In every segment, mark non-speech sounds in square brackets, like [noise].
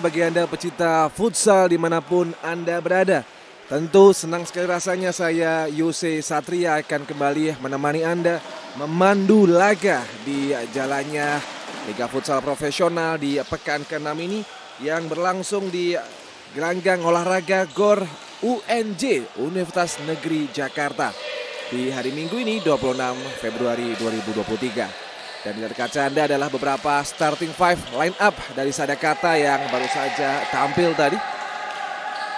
bagi Anda pecinta futsal di mana pun Anda berada. Tentu senang sekali rasanya saya Yuse Satria akan kembali menemani Anda memandu laga di jalannya Liga Futsal Profesional di pekan ke-6 ini yang berlangsung di gelanggang olahraga GOR UNJ Universitas Negeri Jakarta di hari Minggu ini 26 Februari 2023. Dan di kaca Anda adalah beberapa starting five line up dari Sadakata yang baru saja tampil tadi.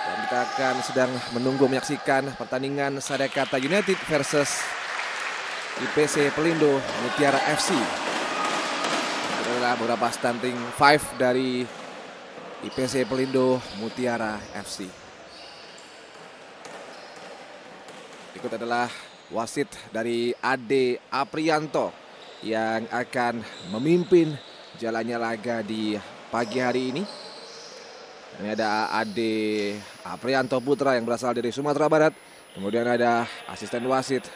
Dan kita akan sedang menunggu menyaksikan pertandingan Sadakata United versus IPC Pelindo Mutiara FC. Ini adalah beberapa starting five dari IPC Pelindo Mutiara FC. Berikut adalah wasit dari Ade Aprianto yang akan memimpin jalannya laga di pagi hari ini. Ini ada Ade Aprianto Putra yang berasal dari Sumatera Barat. Kemudian ada asisten wasit.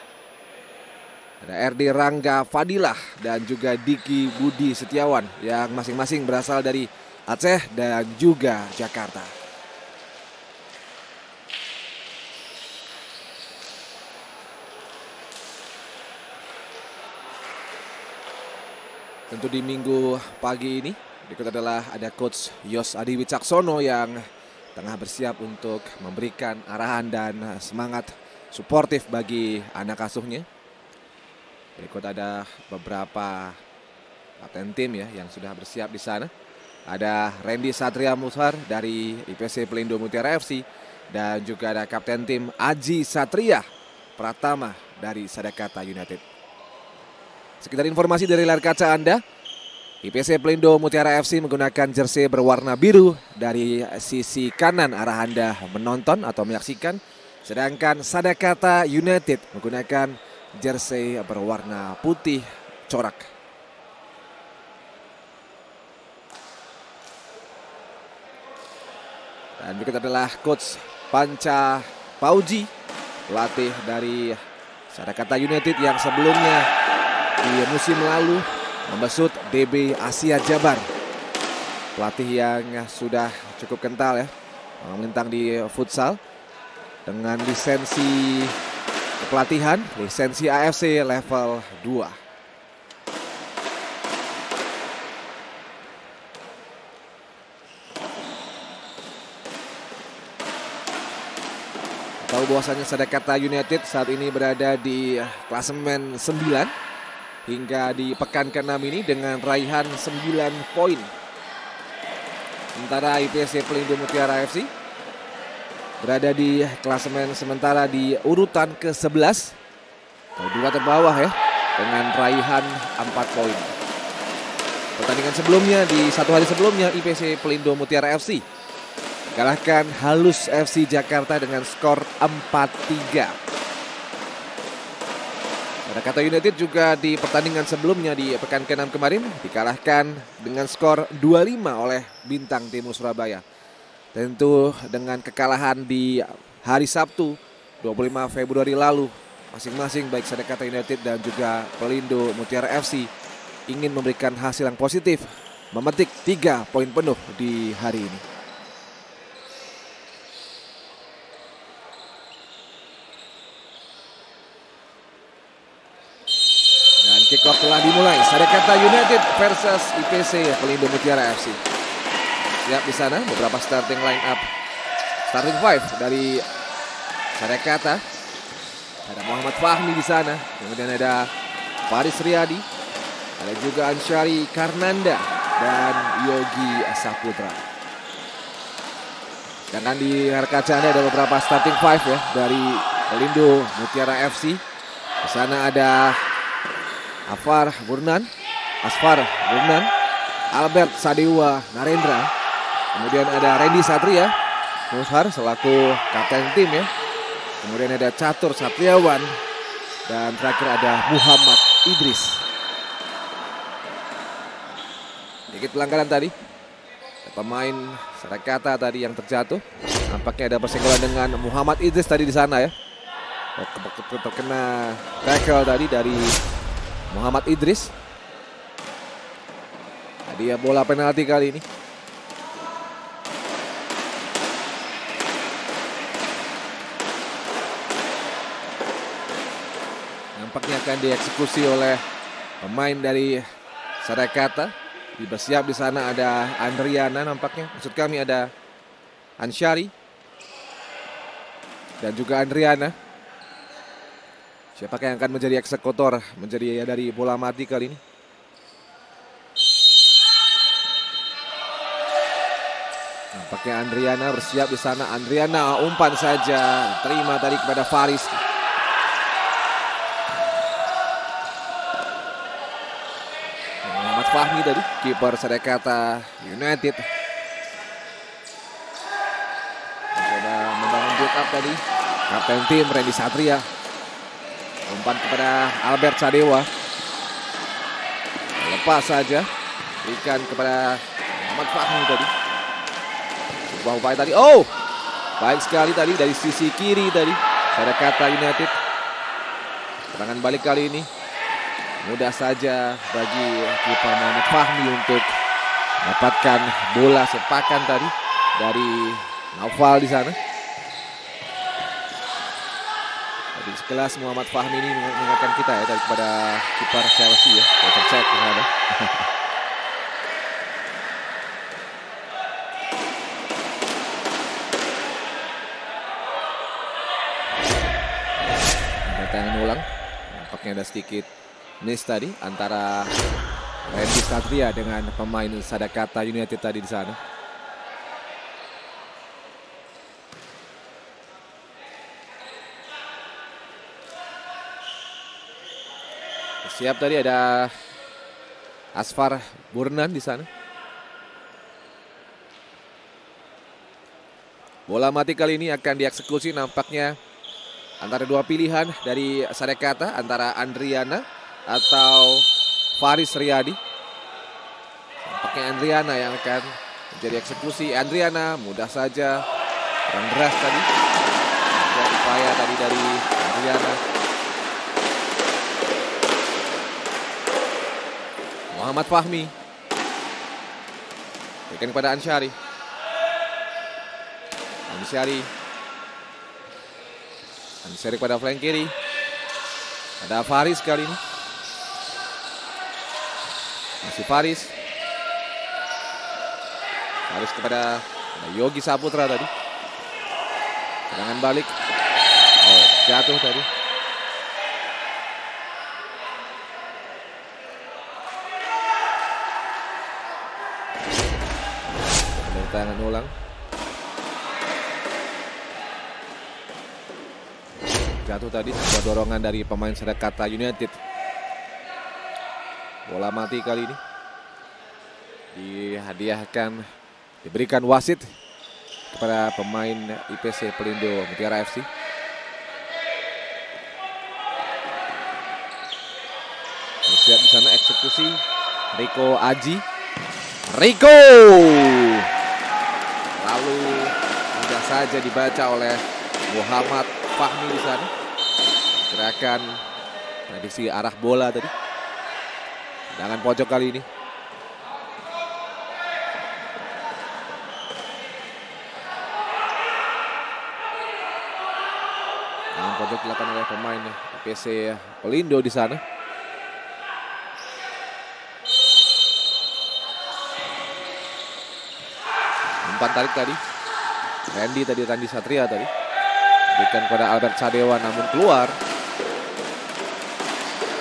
Ada RD Rangga Fadilah dan juga Diki Budi Setiawan yang masing-masing berasal dari Aceh dan juga Jakarta. Tentu di minggu pagi ini berikut adalah ada coach Yos Adi Wicaksono yang tengah bersiap untuk memberikan arahan dan semangat suportif bagi anak asuhnya. Berikut ada beberapa kapten tim ya yang sudah bersiap di sana. Ada Randy Satria Musar dari IPC Pelindo Mutiara FC dan juga ada kapten tim Aji Satria Pratama dari Sadakata United. Sekitar informasi dari layar kaca Anda, IPC Pelindo Mutiara FC menggunakan jersey berwarna biru dari sisi kanan arah Anda menonton atau menyaksikan. Sedangkan Sadakata United menggunakan jersey berwarna putih corak. Dan berikut adalah Coach Panca Pauji, pelatih dari Sadakata United yang sebelumnya di musim lalu membesut DB Asia Jabar. Pelatih yang sudah cukup kental ya, melintang di futsal dengan lisensi kepelatihan, lisensi AFC level 2. Tahu bahwasanya Sadakata United saat ini berada di klasemen 9 hingga di pekan ke-6 ini dengan raihan 9 poin. Sementara IPC Pelindo Mutiara FC berada di klasemen sementara di urutan ke-11 atau dua terbawah ya dengan raihan 4 poin. Pertandingan sebelumnya di satu hari sebelumnya IPC Pelindo Mutiara FC kalahkan Halus FC Jakarta dengan skor 4-3. Jakarta United juga di pertandingan sebelumnya di pekan ke-6 kemarin dikalahkan dengan skor 2-5 oleh Bintang Timur Surabaya. Tentu dengan kekalahan di hari Sabtu 25 Februari lalu masing-masing baik Jakarta United dan juga Pelindo Mutiara FC ingin memberikan hasil yang positif memetik tiga poin penuh di hari ini. Kick off telah dimulai. Sadekata United versus IPC Pelindo Mutiara FC. Siap di sana beberapa starting line up. Starting five dari Sadekata. Ada Muhammad Fahmi di sana. Kemudian ada Faris Riyadi. Ada juga Ansyari Karnanda dan Yogi Saputra. Sedangkan di kaca Anda ada beberapa starting five ya dari Pelindo Mutiara FC. Di sana ada Afar Burnan, Asfar Burnan, Albert Sadewa Narendra. Kemudian ada Randy Satria, Mushar selaku kapten tim ya. Kemudian ada Catur Satriawan dan terakhir ada Muhammad Idris. Sedikit pelanggaran tadi. Pemain Sarakata tadi yang terjatuh. Nampaknya ada persenggolan dengan Muhammad Idris tadi di sana ya. Terkena tackle tadi dari Muhammad Idris. Tadi ya bola penalti kali ini. Nampaknya akan dieksekusi oleh pemain dari Sarakata. Bersiap di sana ada Andriana nampaknya. Maksud kami ada Ansyari dan juga Andriana. Siapakah yang akan menjadi eksekutor menjadi ya dari bola mati kali ini? Nampaknya Andriana bersiap di sana. Andriana umpan saja. Terima tadi kepada Faris. Muhammad Fahmi tadi. Kiper Sadekata United. Mencoba membangun build up tadi. Kapten tim Randy Satria. Umpan kepada Albert Sadewa. Lepas saja. Berikan kepada Muhammad Fahmi tadi. Sebuah upaya tadi. Oh! Baik sekali tadi dari sisi kiri tadi. Ada kata United. Serangan balik kali ini. Mudah saja bagi kiper Muhammad Fahmi untuk mendapatkan bola sepakan tadi dari Naufal di sana. Tadi sekelas Muhammad Fahmi ini mengingatkan kita ya daripada kiper Chelsea ya. Kita cek di sana. Tangan ulang. Nampaknya ada sedikit miss tadi antara Randy Satria dengan pemain Sadakata United tadi di sana. Siap tadi ada Asfar Burnan di sana. Bola mati kali ini akan dieksekusi nampaknya antara dua pilihan dari Sadekata antara Andriana atau Faris Riyadi. Nampaknya Andriana yang akan menjadi eksekusi. Andriana mudah saja kurang deras tadi. Ada upaya tadi dari Andriana. Muhammad Fahmi. Berikan kepada Ansyari. Ansyari. Ansyari pada flank kiri. Ada Faris kali ini. Masih Faris. Faris kepada Yogi Saputra tadi. Serangan balik. Oh, jatuh tadi. Tangan ulang. Jatuh tadi sebuah dorongan dari pemain Sedekata United. Bola mati kali ini. Dihadiahkan, diberikan wasit kepada pemain IPC Pelindo Mutiara FC. Siap di sana eksekusi Riko Aji. Lalu saja dibaca oleh Muhammad Fahmi di sana. Gerakan prediksi arah bola tadi. Dengan pojok kali ini. Dengan pojok dilakukan oleh pemain PC Pelindo di sana. empat tarik tadi Randy tadi Randy Satria tadi. Berikan kepada Albert Sadewa namun keluar.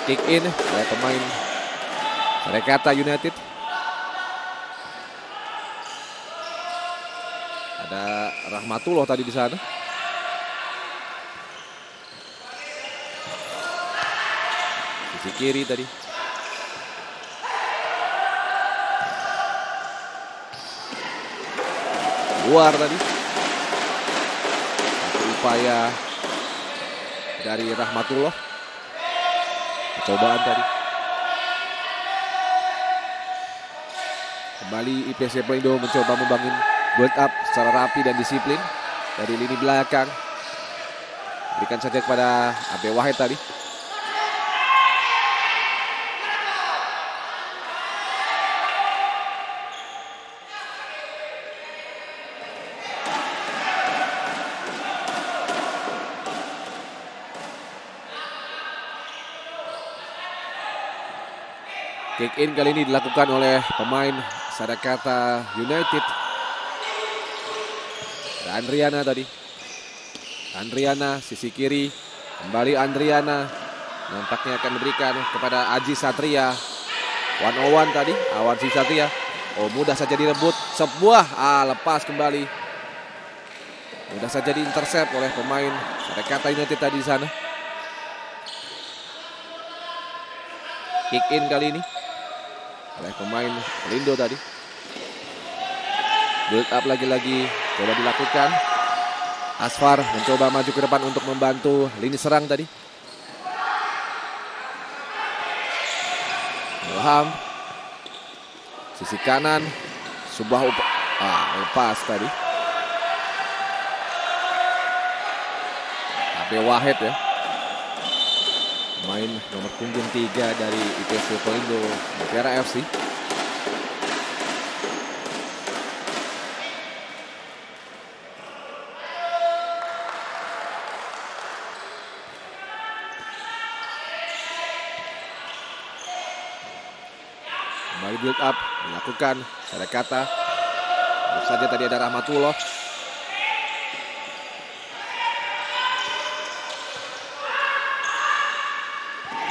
Kick in oleh pemain Sarekata United. Ada Rahmatullah tadi di sana. Sisi kiri tadi. Luar tadi. Upaya dari Rahmatullah. Percobaan tadi. Kembali IPC Pelindo mencoba membangun build up secara rapi dan disiplin dari lini belakang. Berikan saja kepada Abe Wahid tadi. Kick in kali ini dilakukan oleh pemain Sadakata United. Ada Andriana tadi. Andriana sisi kiri. Kembali Andriana. Nampaknya akan diberikan kepada Aji Satria. 101 tadi. Awan si Satria. Oh mudah saja direbut. Sebuah ah lepas kembali. Mudah saja diintersep oleh pemain Sadakata United tadi di sana. Kick in kali ini oleh pemain Pelindo tadi. Build up lagi-lagi coba dilakukan. Asfar mencoba maju ke depan untuk membantu lini serang tadi. Ilham. Sisi kanan. Sebuah up ah, lepas tadi. Tapi Wahid ya main nomor punggung 3 dari IPC Pelindo Mutiara FC. Kembali build up, dilakukan, ada kata. Baru saja tadi ada Rahmatullah.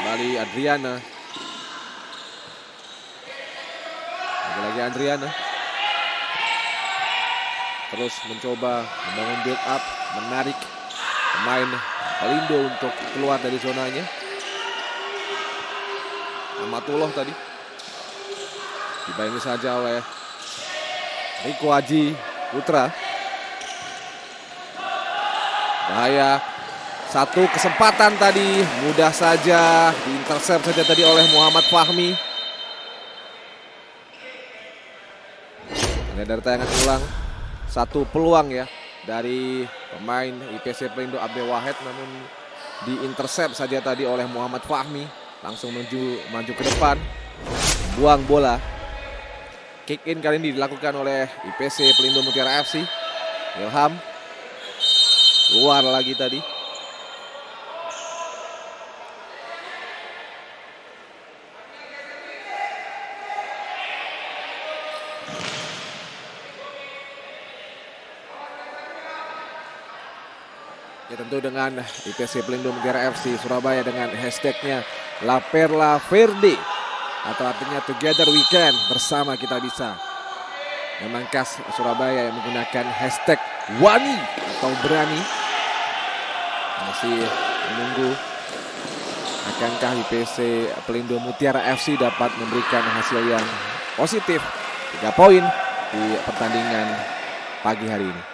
Kembali Adriana. Lagi-lagi Adriana. Terus mencoba membangun build up, menarik pemain Pelindo untuk keluar dari zonanya. Amatullah tadi. Dibayangi saja oleh Riko Haji Putra. Bahaya satu kesempatan tadi mudah saja diintersep saja tadi oleh Muhammad Fahmi. Ini dari tayangan ulang. Satu peluang ya dari pemain IPC Pelindo Abde Wahid namun diintersep saja tadi oleh Muhammad Fahmi. Langsung menuju maju ke depan. Buang bola. Kick in kali ini dilakukan oleh IPC Pelindo Mutiara FC Ilham. Luar lagi tadi Dengan IPC Pelindo Mutiara FC Surabaya dengan hashtagnya La Perla Verde atau artinya Together We Can bersama kita bisa. Memang khas Surabaya yang menggunakan hashtag Wani atau berani. Masih menunggu akankah IPC Pelindo Mutiara FC dapat memberikan hasil yang positif. Tiga poin di pertandingan pagi hari ini.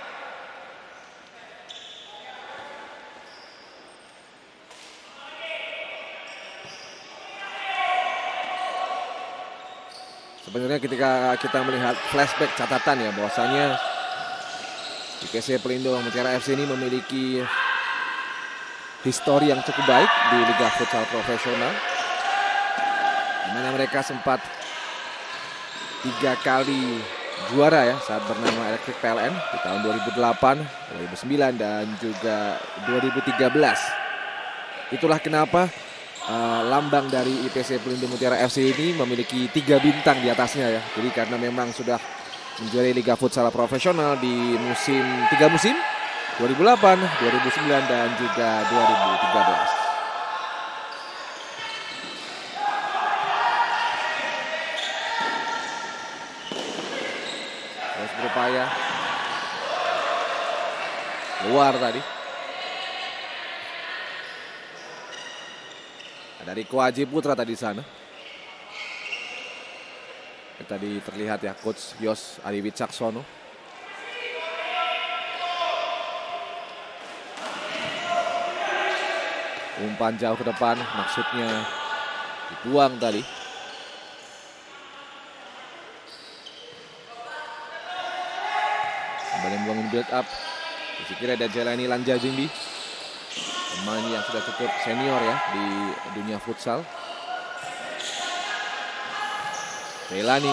Sebenarnya ketika kita melihat flashback catatan ya bahwasanya IPC Pelindo Mutiara FC ini memiliki histori yang cukup baik di Liga Futsal Profesional di mana mereka sempat tiga kali juara ya saat bernama Electric PLN di tahun 2008, 2009 dan juga 2013. Itulah kenapa uh, lambang dari IPC Pelindo Mutiara FC ini memiliki tiga bintang di atasnya ya. Jadi karena memang sudah menjuarai Liga Futsal Profesional di musim tiga musim 2008, 2009 dan juga 2013. Terus berupaya luar tadi. Ada Riko Aji Putra tadi di sana. Tadi terlihat ya coach Yos Ari Wicaksono. Umpan jauh ke depan maksudnya dibuang tadi. Kembali membangun build up. Kira ada Jelani Lanjajimbi. Pemain yang sudah cukup senior ya di dunia futsal. Jelani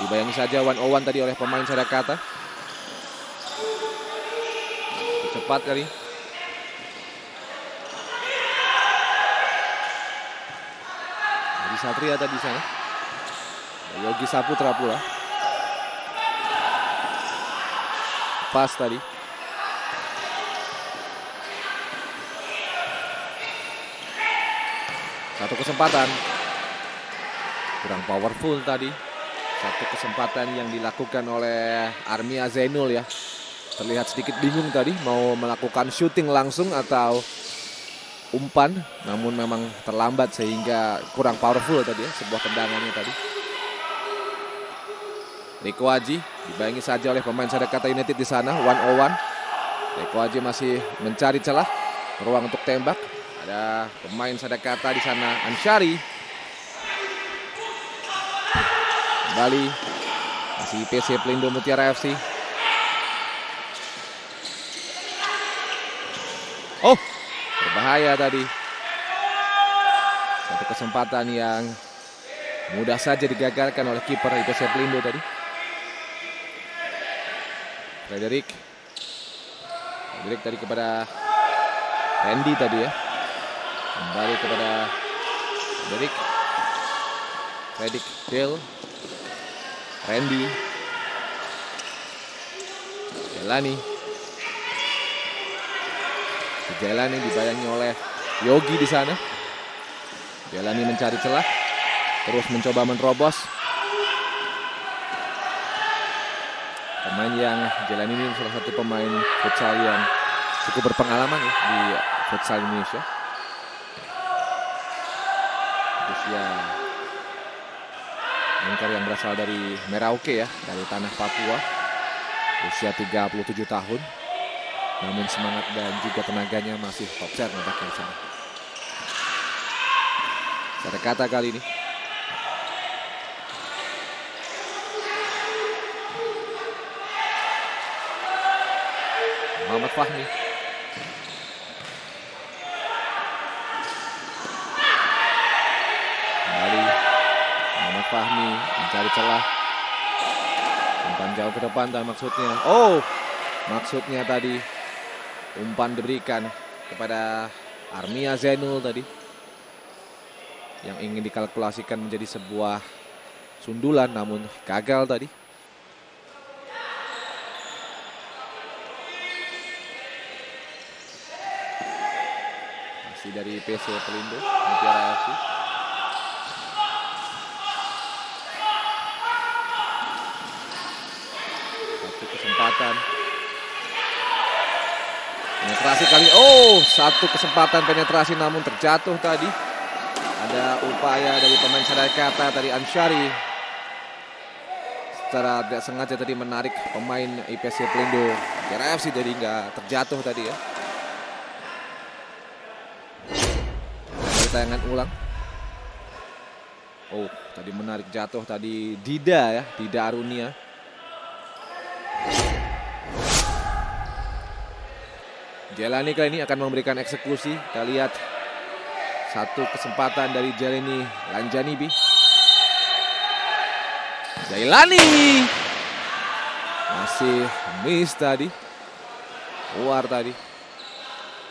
dibayangi saja one on one tadi oleh pemain Sadakata. Cepat kali. Jadi Satria tadi sana. Yogi Saputra pula. Pas tadi. Satu kesempatan. Kurang powerful tadi. Satu kesempatan yang dilakukan oleh Armia Zainul ya. Terlihat sedikit bingung tadi mau melakukan syuting langsung atau umpan. Namun memang terlambat sehingga kurang powerful tadi ya sebuah tendangannya tadi. Riko Aji dibayangi saja oleh pemain Sadakata United di sana one on one. Riko Aji masih mencari celah ruang untuk tembak. Ada pemain Sadakata di sana Ansyari. Kembali masih PC Pelindo Mutiara FC. Oh, berbahaya tadi. Satu kesempatan yang mudah saja digagalkan oleh kiper IPC Pelindo tadi. Frederick. Frederick tadi kepada Randy tadi ya. Kembali kepada Frederick. Frederick Dale. Randy. Jelani. Jelani dibayangi oleh Yogi di sana. Jelani mencari celah. Terus mencoba menerobos. Pemain yang jalan ini salah satu pemain futsal yang cukup berpengalaman ya di futsal Indonesia. Usia anchor yang berasal dari Merauke ya, dari tanah Papua. Usia 37 tahun. Namun semangat dan juga tenaganya masih top set nampaknya sana. Ada kata kali ini. Muhammad Fahmi. Kembali Muhammad Fahmi mencari celah. Umpan jauh ke depan dan maksudnya. Oh, maksudnya tadi umpan diberikan kepada Armia Zainul tadi. Yang ingin dikalkulasikan menjadi sebuah sundulan namun gagal tadi. Masih dari PC Pelindo, Mutiara FC. Satu kesempatan. Penetrasi kali, oh satu kesempatan penetrasi namun terjatuh tadi. Ada upaya dari pemain Sadakata tadi Ansyari. Secara tidak sengaja tadi menarik pemain IPC Pelindo. Mutiara FC jadi nggak terjatuh tadi ya. tayangan ulang. Oh, tadi menarik jatuh tadi Dida ya, Dida Arunia. Jelani kali ini akan memberikan eksekusi. Kita lihat satu kesempatan dari Jelani Lanjanibi. Jailani masih miss tadi, keluar tadi.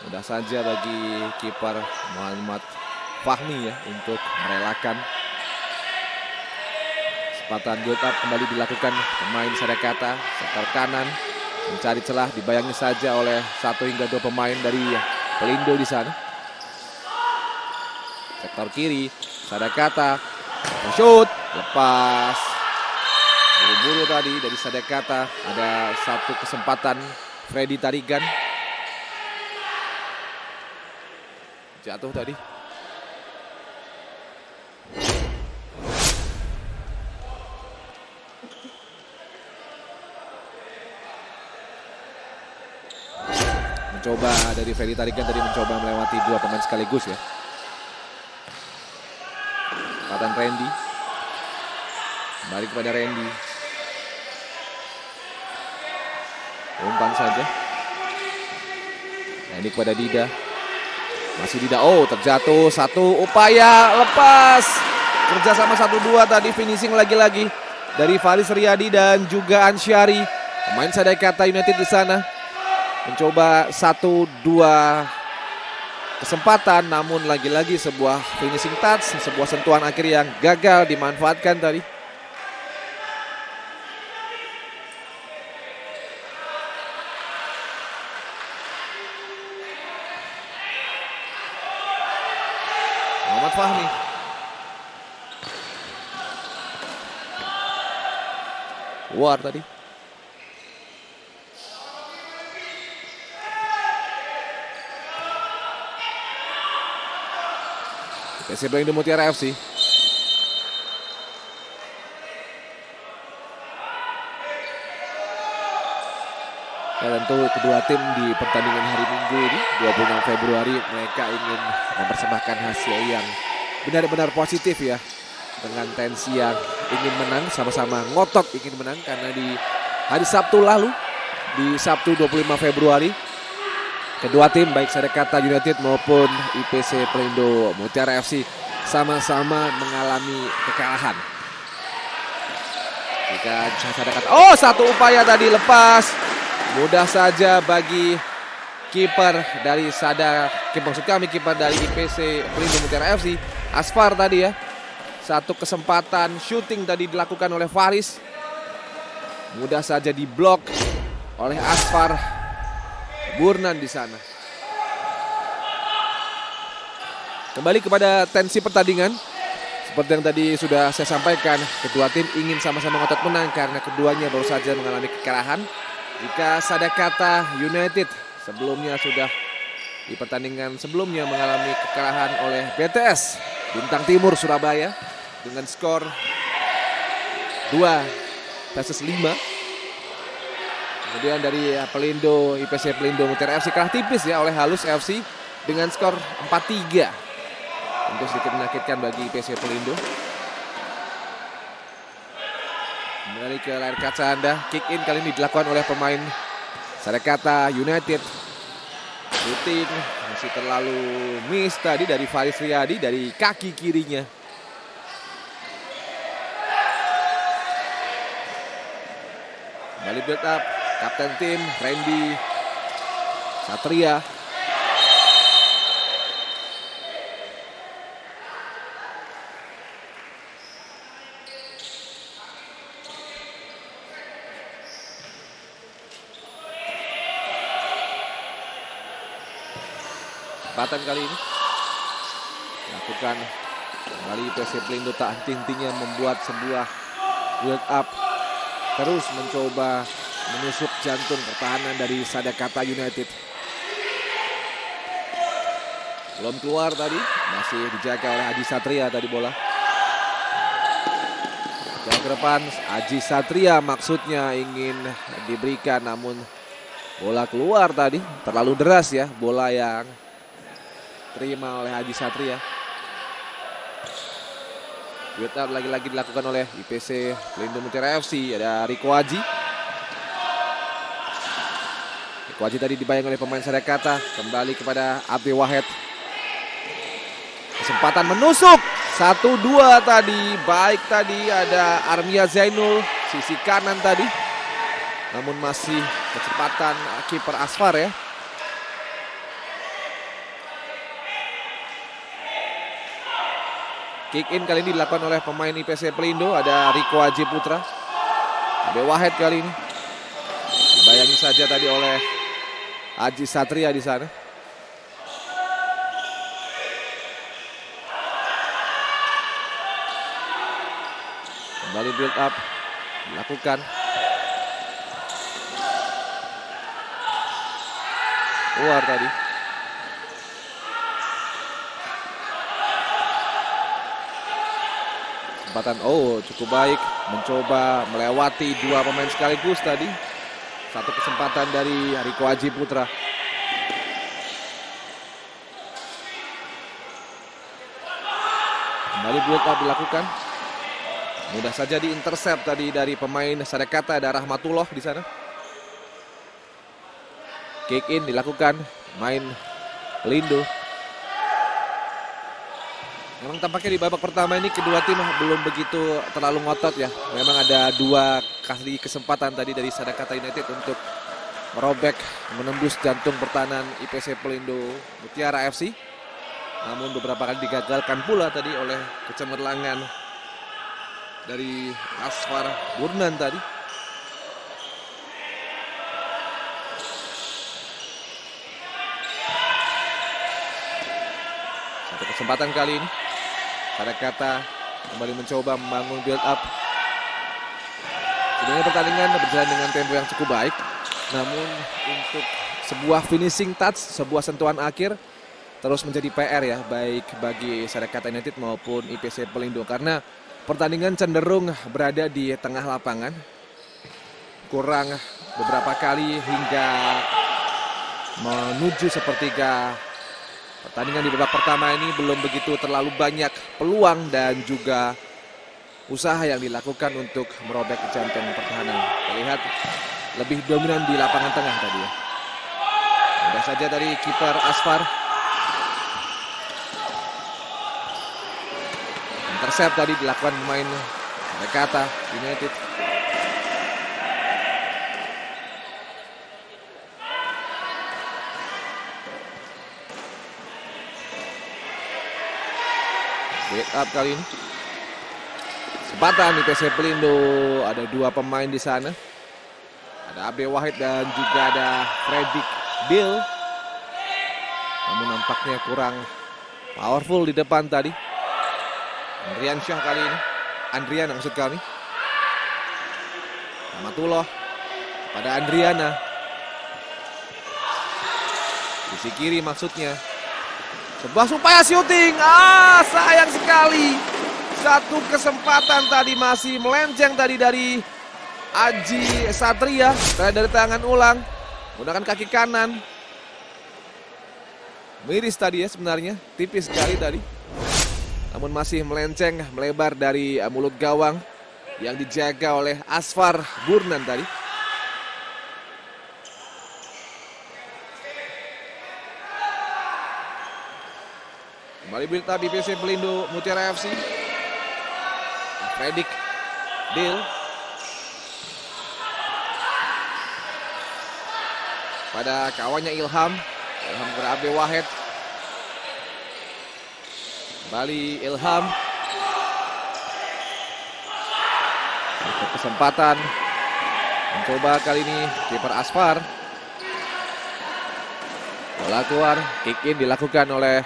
Mudah saja bagi kiper Muhammad Fahmi ya untuk merelakan Kesempatan build up kembali dilakukan pemain Sadakata sektor kanan mencari celah dibayangi saja oleh satu hingga dua pemain dari Pelindo di sana. Sektor kiri Sadakata. Shoot lepas. Buru-buru tadi dari Sadakata. Ada satu kesempatan Freddy Tarigan. Jatuh tadi mencoba dari Ferry Tarikan tadi mencoba melewati dua pemain sekaligus ya. Katan Randy. Kembali kepada Randy. Umpan saja. Nah ini kepada Dida. Masih Dida. Oh terjatuh. Satu upaya lepas. Kerja sama satu dua tadi finishing lagi-lagi. Dari Faris Riyadi dan juga Ansyari. Pemain Sadakata United di sana mencoba satu dua kesempatan namun lagi-lagi sebuah finishing touch sebuah sentuhan akhir yang gagal dimanfaatkan tadi Muhammad Fahmi. Keluar tadi PSB Blindo Mutiara FC. Ya, tentu kedua tim di pertandingan hari Minggu ini 26 Februari mereka ingin mempersembahkan hasil yang benar-benar positif ya dengan tensi yang ingin menang sama-sama ngotot ingin menang karena di hari Sabtu lalu di Sabtu 25 Februari Kedua tim baik Sadakata United maupun IPC Pelindo Mutiara FC sama-sama mengalami kekalahan. Jika Sadakata, oh satu upaya tadi lepas, mudah saja bagi kiper dari Sada, maksud kami kiper dari IPC Pelindo Mutiara FC, Asfar tadi ya. Satu kesempatan shooting tadi dilakukan oleh Faris. Mudah saja diblok oleh Asfar Burnan di sana. Kembali kepada tensi pertandingan. Seperti yang tadi sudah saya sampaikan, kedua tim ingin sama-sama ngotot menang karena keduanya baru saja mengalami kekalahan. Jika Sadakata United sebelumnya sudah di pertandingan sebelumnya mengalami kekalahan oleh BTS Bintang Timur Surabaya dengan skor 2 versus 5 Kemudian dari ya, Pelindo, IPC Pelindo Mutiara FC kalah tipis ya oleh Halus FC dengan skor 4-3. Tentu sedikit menyakitkan bagi IPC Pelindo. Kembali ke layar kaca Anda, kick in kali ini dilakukan oleh pemain Sarekata United. Shooting masih terlalu miss tadi dari Faris Riyadi dari kaki kirinya. Kembali build up Kapten tim Randy Satria. Kesempatan kali ini lakukan kembali PC Pelindo tak henti-hentinya membuat sebuah build up terus mencoba menusuk jantung pertahanan dari Sadakata United. Belum keluar tadi, masih dijaga oleh Aji Satria tadi bola. Jauh ke depan, Aji Satria maksudnya ingin diberikan namun bola keluar tadi. Terlalu deras ya bola yang terima oleh Aji Satria. Build lagi-lagi dilakukan oleh IPC Pelindung Mutiara FC. Ada Riko Aji. Waji tadi dibayang oleh pemain Sadakata. Kembali kepada Abdi Wahed. Kesempatan menusuk. Satu dua tadi. Baik tadi ada Armia Zainul. Sisi kanan tadi. Namun masih kecepatan kiper Asfar ya. Kick in kali ini dilakukan oleh pemain IPC Pelindo. Ada Riko Aji Putra. Ada Wahid kali ini. Dibayangi saja tadi oleh Aji Satria di sana. Kembali build up. Dilakukan. Keluar tadi. Kesempatan oh cukup baik mencoba melewati dua pemain sekaligus tadi. Satu kesempatan dari Riko Aji Putra. Kembali up dilakukan. Mudah saja diintercept tadi dari pemain Sadakata ada Rahmatullah di sana. Kick in dilakukan main Lindo. Memang tampaknya di babak pertama ini kedua tim belum begitu terlalu ngotot ya. Memang ada dua kali kesempatan tadi dari Sadakata United untuk merobek menembus jantung pertahanan IPC Pelindo Mutiara FC. Namun beberapa kali digagalkan pula tadi oleh kecemerlangan dari Asfar Burnan tadi. Satu kesempatan kali ini. Pada kata kembali mencoba membangun build up. Sebenarnya pertandingan berjalan dengan tempo yang cukup baik. Namun untuk sebuah finishing touch, sebuah sentuhan akhir terus menjadi PR ya baik bagi Sadakata United maupun IPC Pelindo. Karena pertandingan cenderung berada di tengah lapangan. Kurang beberapa kali hingga menuju sepertiga. Pertandingan di babak pertama ini belum begitu terlalu banyak peluang dan juga usaha yang dilakukan untuk merobek jantung pertahanan terlihat lebih dominan di lapangan tengah tadi ya mudah saja dari kiper Asfar intercept tadi dilakukan pemain Nekata United. Build up kali ini. Kesempatan di PC Pelindo ada dua pemain di sana. Ada Abe Wahid dan juga ada Fredrik Bill. Namun nampaknya kurang powerful di depan tadi. Andrian Syah kali ini. Andriana maksud kami. Rahmatullah pada Andriana. Sisi kiri maksudnya. Sebuah supaya syuting. Ah, sayang sekali. Satu kesempatan tadi masih melenceng tadi dari Aji Satria. Dari tangan ulang. Menggunakan kaki kanan. Miris tadi ya sebenarnya. Tipis sekali tadi namun masih melenceng melebar dari mulut gawang yang dijaga oleh Asfar Burnan tadi. Kembali up BPC Pelindo Mutiara FC. Predik Bill. Pada kawannya Ilham. Ilham kepada Abe Wahed. Kembali Ilham. Untuk kesempatan. Mencoba kali ini kiper Asfar. Bola keluar, kick in dilakukan oleh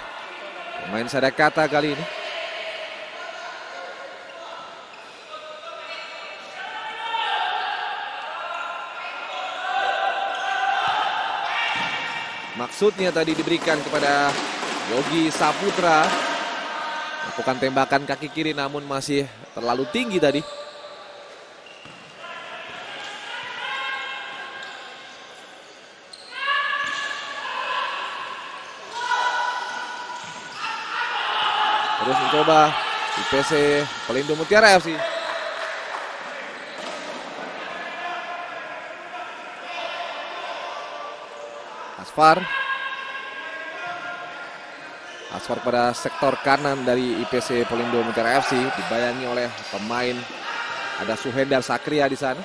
pemain Sadakata kali ini. Maksudnya tadi diberikan kepada Yogi Saputra Lakukan tembakan kaki kiri namun masih terlalu tinggi tadi. Terus mencoba di PC Pelindo Mutiara FC. Asfar Asfar pada sektor kanan dari IPC Polindo Mutiara FC dibayangi oleh pemain ada Suhendar Sakria di sana.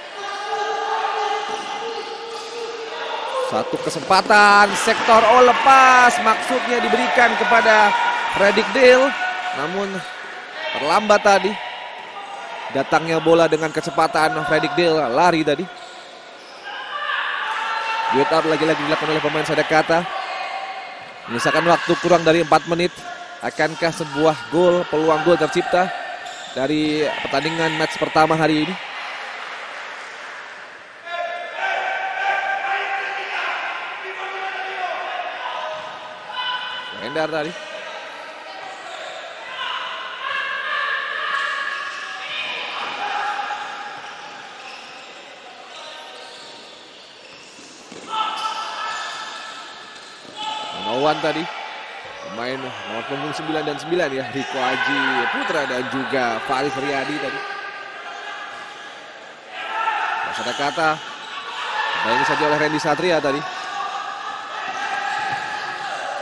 Satu kesempatan sektor oh lepas maksudnya diberikan kepada Fredrik Dale namun terlambat tadi. Datangnya bola dengan kecepatan Fredrik Dale lari tadi. Up lagi-lagi dilakukan oleh pemain Sadakata. Menyisakan waktu kurang dari 4 menit. Akankah sebuah gol, peluang gol tercipta dari pertandingan match pertama hari ini? Hendar tadi. Nowan tadi. Pemain nomor punggung 9 dan 9 ya Riko Aji Putra dan juga Faris Riyadi tadi. Mas ada kata ini saja oleh Randy Satria tadi.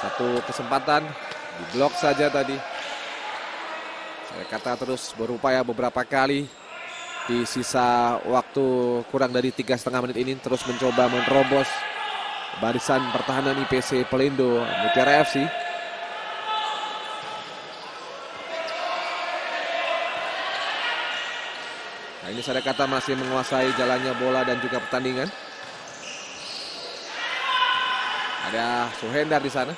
Satu kesempatan di blok saja tadi. Saya kata terus berupaya beberapa kali di sisa waktu kurang dari tiga setengah menit ini terus mencoba menerobos barisan pertahanan IPC Pelindo Mutiara FC. Nah ini saya kata masih menguasai jalannya bola dan juga pertandingan. Ada Suhendar di sana.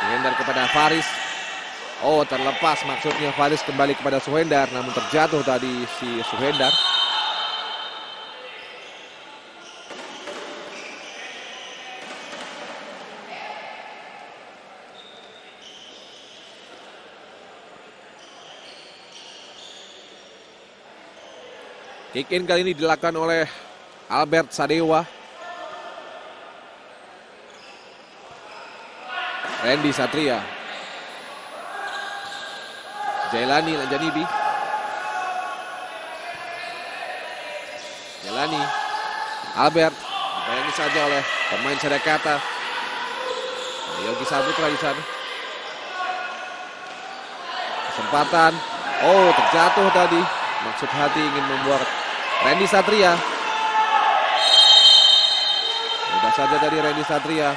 Suhendar kepada Faris. Oh terlepas maksudnya Faris kembali kepada Suhendar namun terjatuh tadi si Suhendar. Kick in kali ini dilakukan oleh Albert Sadewa. Randy Satria. Jailani Lanjanibi. Jailani. Albert. Dibayangi saja oleh pemain Sadakata. Yogi Saputra di sana. Kesempatan. Oh terjatuh tadi. Maksud hati ingin membuat Randy Satria. Mudah saja dari Randy Satria.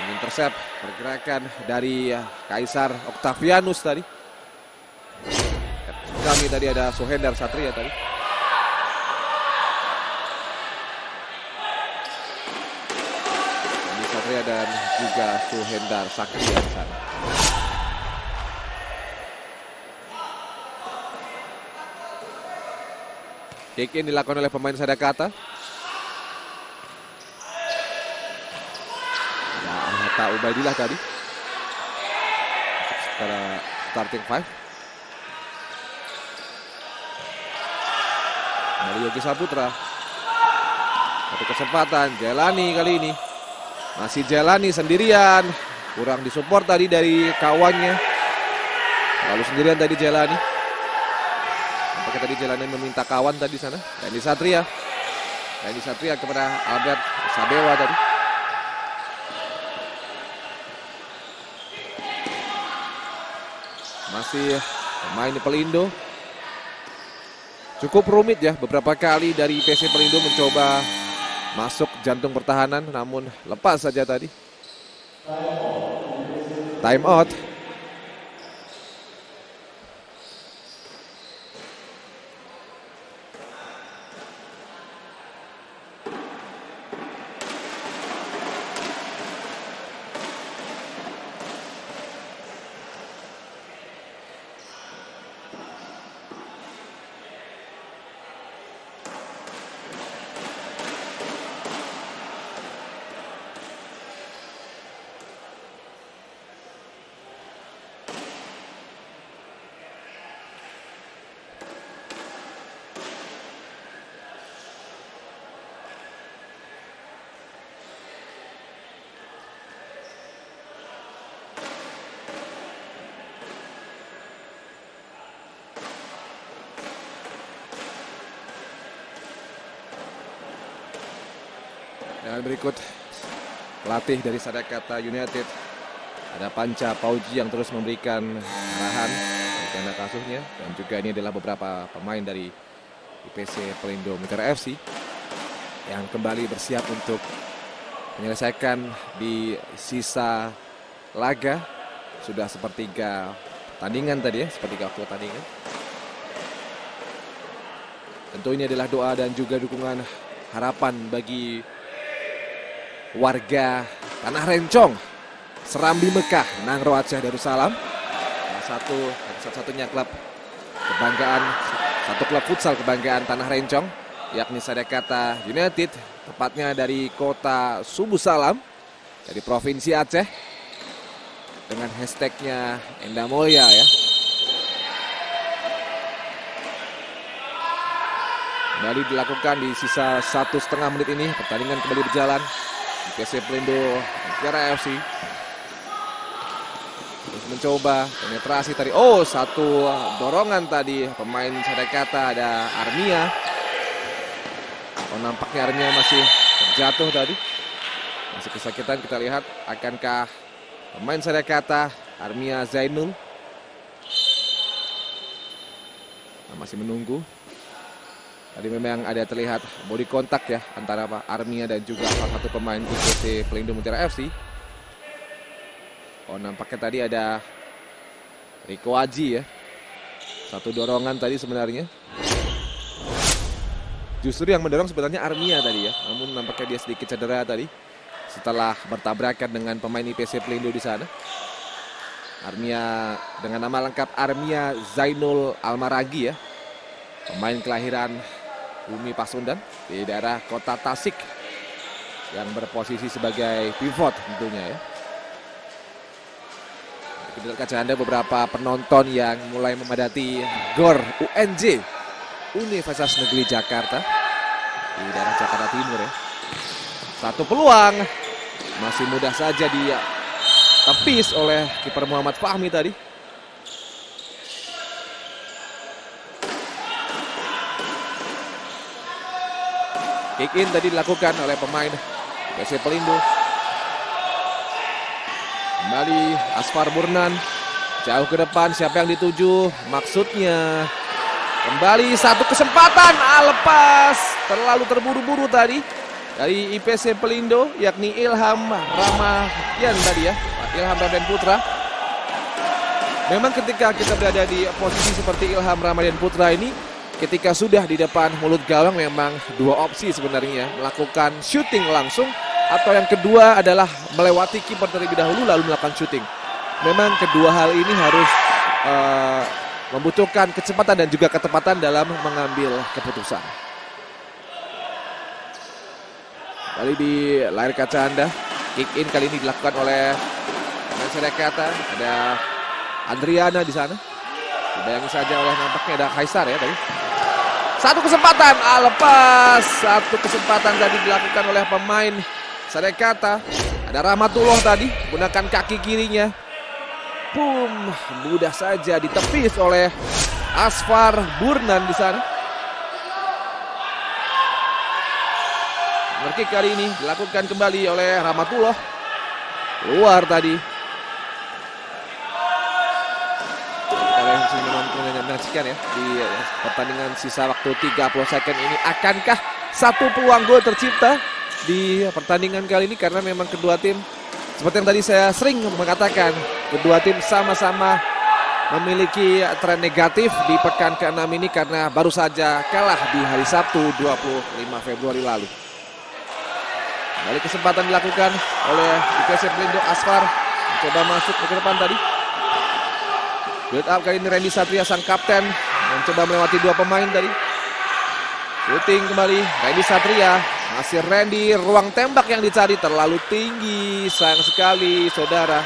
Mengintersep pergerakan dari Kaisar Octavianus tadi. Kami tadi ada Sohendar Satria tadi. Randy Satria dan juga Sohendar Sakria di sana. Kick in dilakukan oleh pemain Sadakata. Ya, Hatta Ubaidillah tadi. Secara starting five. Dari Yogi Saputra. Satu kesempatan, Jelani kali ini. Masih Jelani sendirian. Kurang disupport tadi dari kawannya. Lalu sendirian tadi Jelani. Apakah tadi jalannya meminta kawan tadi sana? Randy Satria. Randy Satria kepada Albert Sadewa tadi. Masih main di Pelindo. Cukup rumit ya beberapa kali dari PC Pelindo mencoba masuk jantung pertahanan namun lepas saja tadi. Time out. Berikut. Pelatih dari Sadakata United ada Panca Pauji yang terus memberikan arahan karena kasusnya dan juga ini adalah beberapa pemain dari IPC Pelindo Mitra FC yang kembali bersiap untuk menyelesaikan di sisa laga. Sudah sepertiga tandingan tadi ya, sepertiga waktu tandingan. Tentu ini adalah doa dan juga dukungan harapan bagi warga Tanah Rencong, Serambi Mekah, Nangro Aceh Darussalam. Satu satu-satunya klub kebanggaan, satu klub futsal kebanggaan Tanah Rencong, yakni Sadakata United, tepatnya dari kota Subuh Salam, dari Provinsi Aceh, dengan hashtagnya Endamoya ya. Kembali dilakukan di sisa satu setengah menit ini. Pertandingan kembali berjalan. IPC Pelindo Mutiara FC. Terus mencoba penetrasi tadi. Oh, satu dorongan tadi. Pemain Sadekata ada Armia. Oh, nampaknya Armia masih terjatuh tadi. Masih kesakitan kita lihat. Akankah pemain Sadekata Armia Zainul masih menunggu. Tadi memang ada terlihat body kontak ya antara Pak Armia dan juga salah satu pemain IPC Pelindo Mutiara FC. Oh nampaknya tadi ada Riko Aji ya. Satu dorongan tadi sebenarnya. Justru yang mendorong sebenarnya Armia tadi ya. Namun nampaknya dia sedikit cedera tadi. Setelah bertabrakan dengan pemain IPC Pelindo di sana. Armia dengan nama lengkap Armia Zainul Almaragi ya. Pemain kelahiran Bumi Pasundan di daerah kota Tasik yang berposisi sebagai pivot tentunya ya. Kita kaca Anda beberapa penonton yang mulai memadati GOR UNJ Universitas Negeri Jakarta di daerah Jakarta Timur ya. Satu peluang masih mudah saja dia tepis oleh kiper Muhammad Fahmi tadi. Kick in tadi dilakukan oleh pemain PC Pelindo. Kembali Asfar Burnan. Jauh ke depan siapa yang dituju? Maksudnya kembali satu kesempatan ah, lepas. Terlalu terburu-buru tadi dari IPC Pelindo yakni Ilham Ramadian tadi ya. Ilham Ramadian Putra. Memang ketika kita berada di posisi seperti Ilham Ramadian Putra ini ketika sudah di depan mulut gawang memang dua opsi sebenarnya melakukan shooting langsung atau yang kedua adalah melewati kiper terlebih dahulu lalu melakukan shooting. Memang kedua hal ini harus uh, membutuhkan kecepatan dan juga ketepatan dalam mengambil keputusan. Kali di layar kaca Anda, kick in kali ini dilakukan oleh Kata ada Adriana di sana. Bayangin saja oleh nampaknya ada Kaisar ya tadi. Satu kesempatan, ah, lepas. Satu kesempatan tadi dilakukan oleh pemain Sadekata. Ada Rahmatullah tadi, gunakan kaki kirinya. Boom, mudah saja ditepis oleh Asfar Burnan di sana. Ngerti kali ini dilakukan kembali oleh Rahmatullah. Luar tadi. Menyaksikan ya di pertandingan sisa waktu 30 second ini. Akankah satu peluang gol tercipta di pertandingan kali ini karena memang kedua tim seperti yang tadi saya sering mengatakan kedua tim sama-sama memiliki tren negatif di pekan ke-6 ini karena baru saja kalah di hari Sabtu 25 Februari lalu. Kembali kesempatan dilakukan oleh IPC Pelindo Asfar mencoba masuk ke depan tadi. Build up kali ini Randy Satria sang kapten mencoba melewati dua pemain tadi. Shooting kembali Randy Satria. Masih Randy ruang tembak yang dicari terlalu tinggi. Sayang sekali saudara.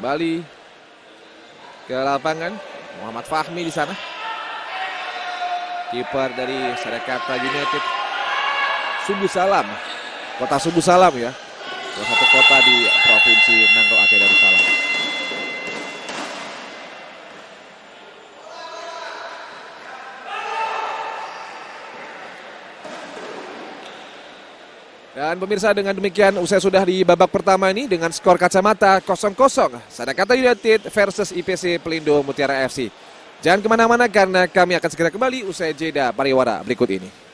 Kembali ke lapangan Muhammad Fahmi di sana. Kiper dari Sadakata United. Subuh Salam. Kota Subuh Salam ya salah satu kota di provinsi Nangro Aceh Darussalam. Dan pemirsa dengan demikian usai sudah di babak pertama ini dengan skor kacamata 0-0. Sadakata United versus IPC Pelindo Mutiara FC. Jangan ke mana-mana karena kami akan segera kembali usai jeda pariwara berikut ini.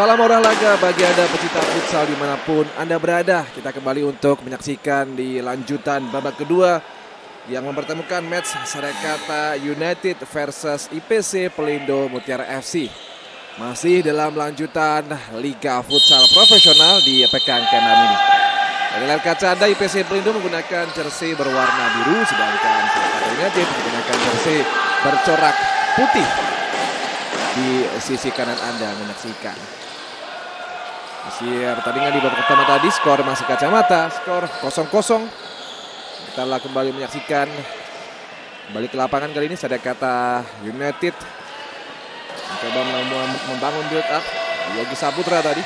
Salam olahraga bagi Anda pecinta futsal di mana pun Anda berada. Kita kembali untuk menyaksikan di lanjutan babak kedua yang mempertemukan match Sarekata United versus IPC Pelindo Mutiara FC. Masih dalam lanjutan Liga Futsal Profesional di pekan ke-6 ini. Dari layar kaca Anda IPC Pelindo menggunakan jersey berwarna biru sedangkan Sarekata United menggunakan jersey bercorak putih di sisi kanan Anda menyaksikan. Masih pertandingan di babak pertama tadi skor masih kacamata, skor 0-0. Kita lah kembali menyaksikan kembali ke lapangan kali ini saya kata United mencoba membangun build up Yogi Saputra tadi.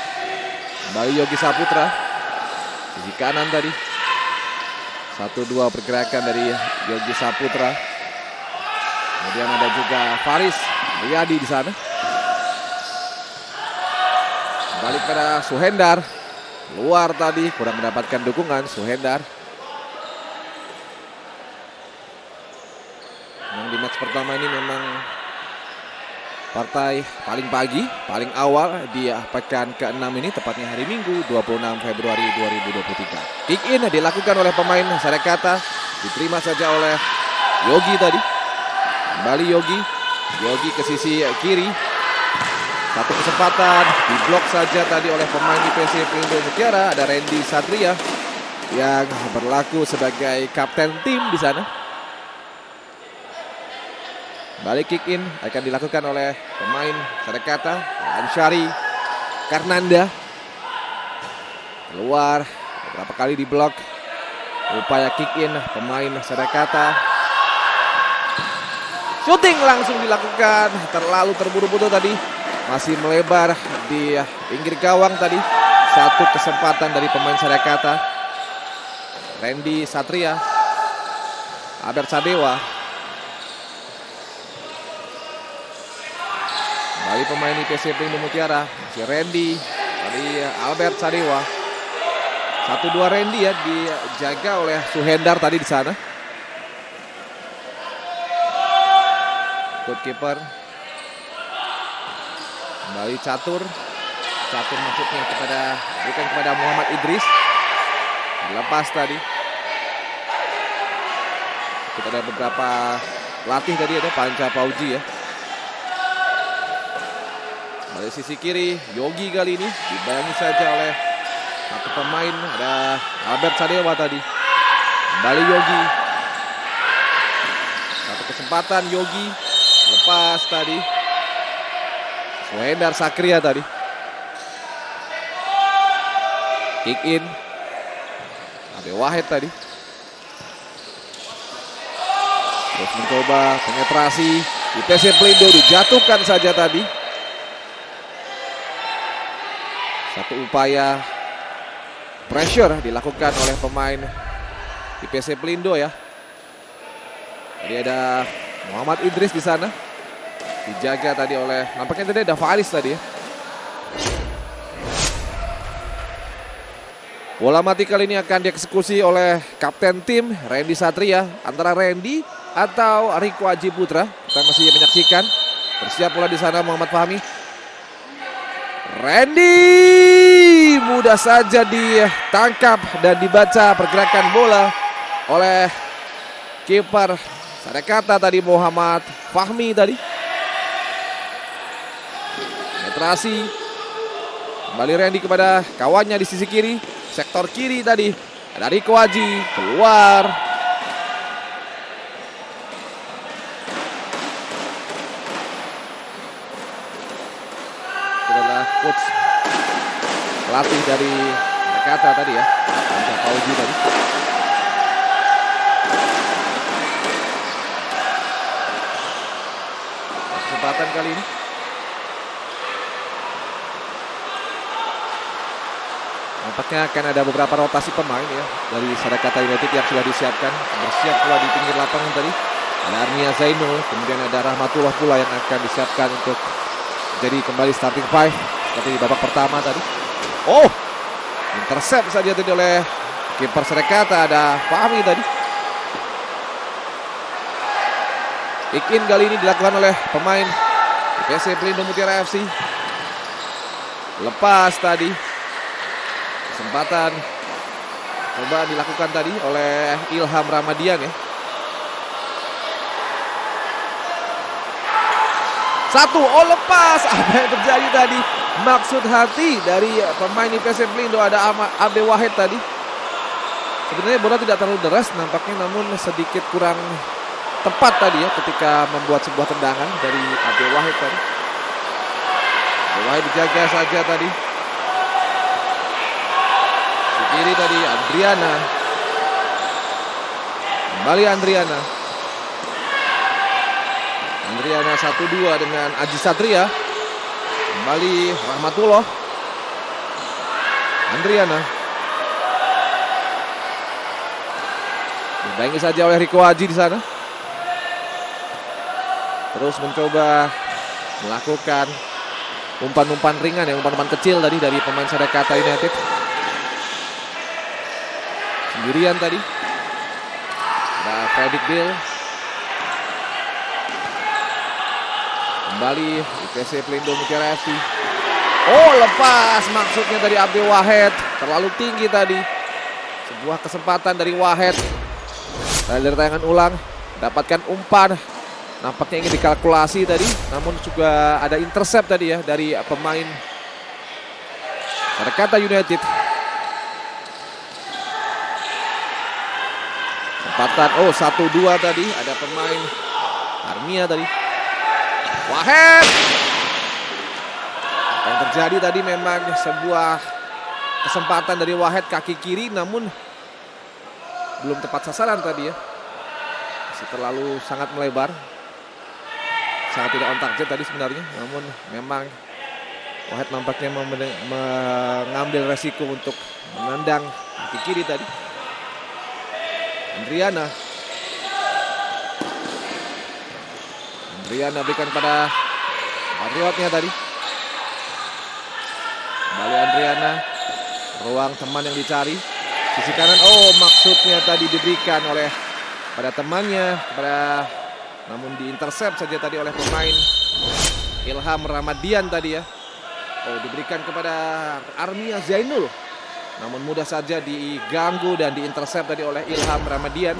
Kembali Yogi Saputra sisi kanan tadi. Satu dua pergerakan dari Yogi Saputra. Kemudian ada juga Faris Riyadi di sana. Balik pada Suhendar. Luar tadi kurang mendapatkan dukungan Suhendar. Yang di match pertama ini memang partai paling pagi, paling awal di pekan ke-6 ini tepatnya hari Minggu 26 Februari 2023. Kick in dilakukan oleh pemain Sarekata, diterima saja oleh Yogi tadi. Kembali Yogi, Yogi ke sisi kiri. Satu kesempatan diblok saja tadi oleh pemain IPC Pelindo Mutiara. Ada Randy Satria yang berlaku sebagai kapten tim di sana. Balik kick in akan dilakukan oleh pemain Sarekata Ansyari Karnanda. Keluar beberapa kali diblok. Upaya kick in pemain Sarekata Shooting langsung dilakukan terlalu terburu-buru tadi. Masih melebar di pinggir gawang tadi. Satu kesempatan dari pemain Sarekata. Randy Satria. Albert Sadewa. Kembali pemain IPC Pelindung Mutiara. Masih Randy. Tadi Albert Sadewa. Satu dua Randy ya dijaga oleh Suhendar tadi di sana. Goalkeeper kembali catur. Catur maksudnya kepada bukan kepada Muhammad Idris. Lepas tadi. Kita ada beberapa latih tadi ada Panca Pauji ya. Dari sisi kiri Yogi kali ini. Dibayangi saja oleh satu pemain ada Albert Sadewa tadi. Kembali Yogi. Satu kesempatan Yogi. Lepas tadi. Suhendar Sakria tadi. Kick in. Abe Wahid tadi. Terus mencoba penetrasi. IPC Pelindo dijatuhkan saja tadi. Satu upaya pressure dilakukan oleh pemain IPC Pelindo ya. Tadi ada Muhammad Idris di sana. Dijaga tadi oleh nampaknya tadi ada Faris tadi ya. Bola mati kali ini akan dieksekusi oleh kapten tim Randy Satria antara Randy atau Riko Aji Putra. Kita masih menyaksikan. Bersiap pula di sana Muhammad Fahmi. Randy mudah saja ditangkap dan dibaca pergerakan bola oleh kiper ada kata tadi Muhammad Fahmi tadi. Penetrasi. Kembali Randy kepada kawannya di sisi kiri. Sektor kiri tadi. Ada Riko Haji. Keluar. Itu adalah coach pelatih dari Jakarta tadi ya. Pauji tadi. kesempatan kali ini. Nampaknya akan ada beberapa rotasi pemain ya dari Sadakata United yang sudah disiapkan bersiap pula di pinggir lapangan tadi. Ada Arnia Zaino, kemudian ada Rahmatullah pula yang akan disiapkan untuk jadi kembali starting five seperti di babak pertama tadi. Oh, intercept saja tadi oleh kiper Sadakata ada Fahmi tadi. Kick in kali ini dilakukan oleh pemain PC Pelindo Mutiara FC. lepas tadi. Kesempatan coba dilakukan tadi oleh Ilham Ramadian ya. Satu, oh lepas. [laughs] Apa yang terjadi tadi? Maksud hati dari pemain IPS Pelindo ada Abe Wahid tadi. Sebenarnya bola tidak terlalu deras nampaknya namun sedikit kurang tepat tadi ya ketika membuat sebuah tendangan dari Abe Wahid tadi. Abe Wahid dijaga saja tadi. Kiri tadi Andriana. Kembali Andriana. Andriana 1-2 dengan Aji Satria. Kembali Rahmatullah. Andriana. Dibayangi saja oleh Riko Haji di sana. Terus mencoba melakukan umpan-umpan ringan ya, umpan-umpan kecil tadi dari pemain Sadakata United. Sendirian tadi. Ada Fredrik Bill. Kembali IPC Pelindo Mutiara FC. Oh lepas maksudnya dari Abdul Wahed. Terlalu tinggi tadi. Sebuah kesempatan dari Wahed. Dari tayangan ulang. Dapatkan umpan. Nampaknya ingin dikalkulasi tadi. Namun juga ada intercept tadi ya dari pemain Jakarta United. Kesempatan. Oh satu dua tadi. Ada pemain Armia tadi. Wahed. Apa yang terjadi tadi memang sebuah kesempatan dari Wahed kaki kiri namun belum tepat sasaran tadi ya. Masih terlalu sangat melebar. Sangat tidak on target tadi sebenarnya. Namun memang Wahed nampaknya mengambil resiko untuk menendang kaki kiri tadi. Andriana Andriana berikan pada Patriotnya tadi. Kembali Andriana. Ruang teman yang dicari. Sisi kanan, oh maksudnya tadi diberikan oleh pada temannya. pada namun diintercept saja tadi oleh pemain Ilham Ramadian tadi ya. Oh diberikan kepada Armia Zainul. Namun mudah saja diganggu dan diintercept tadi oleh Ilham Ramadian.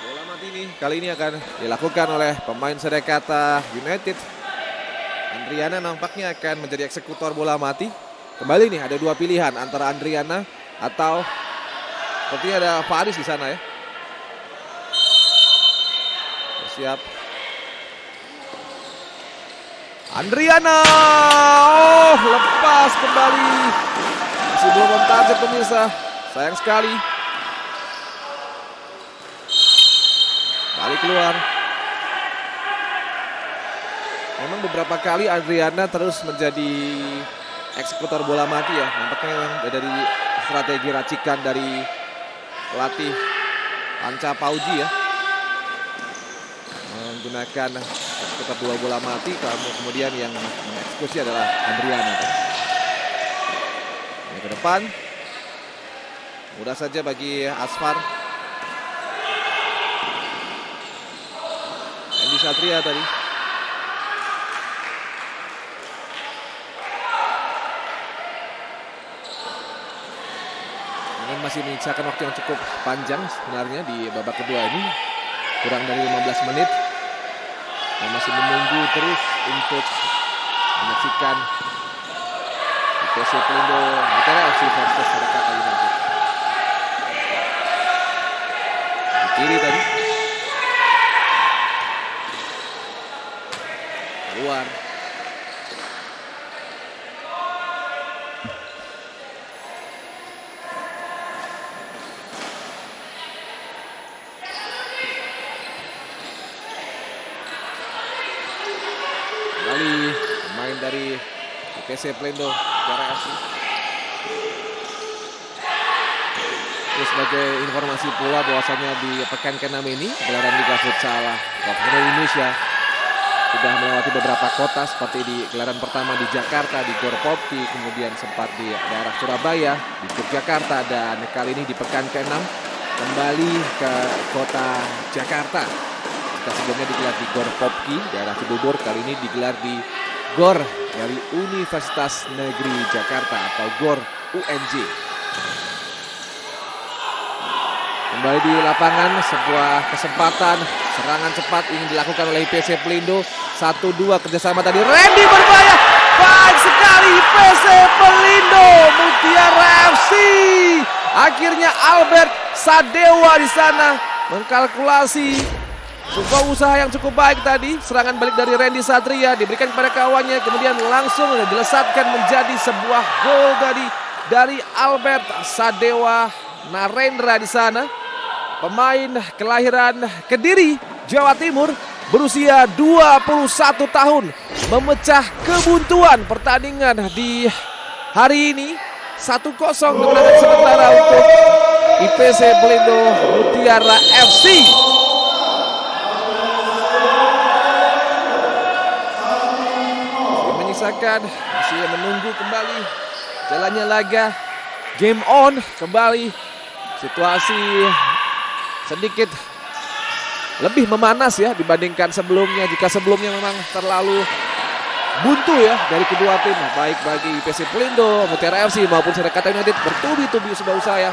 Bola mati ini kali ini akan dilakukan oleh pemain Sedekata United. Andriana nampaknya akan menjadi eksekutor bola mati. Kembali nih ada dua pilihan antara Andriana atau sepertinya ada Faris di sana ya. Siap. Andriana. Oh, lepas kembali. Masih belum on pemirsa. Sayang sekali. Balik keluar. Memang beberapa kali Adriana terus menjadi eksekutor bola mati ya. Nampaknya dari strategi racikan dari pelatih Panca Pauji ya menggunakan eksekutor dua bola mati kemudian yang mengeksekusi adalah Andriana ini ke depan. Mudah saja bagi Asfar. Andy Satria tadi. Ini masih menyisakan waktu yang cukup panjang sebenarnya di babak kedua ini. Kurang dari 15 menit dan masih menunggu terus untuk menyaksikan IPC Pelindo Mutiara FC versus Jakarta United. Di kiri tadi. Keluar. Kembali pemain dari IPC Plendo Jara FC. Terus sebagai informasi pula bahwasanya di pekan ke-6 ini gelaran Liga Futsal Profesional Indonesia sudah melewati beberapa kota seperti di gelaran pertama di Jakarta di Gor Popti, kemudian sempat di daerah Surabaya, di Yogyakarta dan kali ini di pekan ke-6 kembali ke kota Jakarta. Jika sebelumnya digelar di Gor Popki, daerah Cibubur, kali ini digelar di Gor dari Universitas Negeri Jakarta atau Gor UNJ. Kembali di lapangan, sebuah kesempatan serangan cepat ingin dilakukan oleh IPC Pelindo. 1-2 kerjasama tadi, Randy berbahaya, baik sekali IPC Pelindo, Mutiara FC. Akhirnya Albert Sadewa di sana mengkalkulasi sebuah usaha yang cukup baik tadi. Serangan balik dari Randy Satria diberikan kepada kawannya. Kemudian langsung dilesatkan menjadi sebuah gol tadi dari Albert Sadewa Narendra di sana. Pemain kelahiran Kediri, Jawa Timur berusia 21 tahun memecah kebuntuan pertandingan di hari ini 1-0 kemenangan sementara untuk IPC Pelindo Mutiara FC. Menyisakan, masih menunggu kembali jalannya laga. Game on kembali. Situasi sedikit lebih memanas ya dibandingkan sebelumnya. Jika sebelumnya memang terlalu buntu ya dari kedua tim baik bagi IPC Pelindo, Mutiara FC maupun Serekata United bertubi-tubi sebuah usaha ya.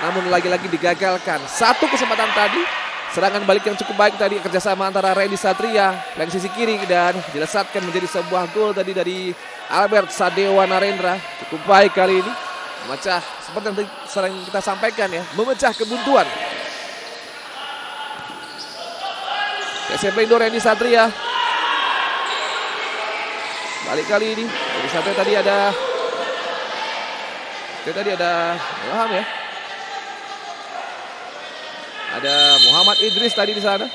Namun lagi-lagi digagalkan. Satu kesempatan tadi serangan balik yang cukup baik tadi kerjasama antara Randy Satria dan sisi kiri dan dilesatkan menjadi sebuah gol tadi dari Albert Sadewa Narendra. Cukup baik kali ini. Memecah seperti yang sering kita sampaikan ya memecah kebuntuan. SMP Indo Randy Satria. Balik kali ini Randy Satria tadi ada tadi ada Ilham ya ada Muhammad Idris tadi di sana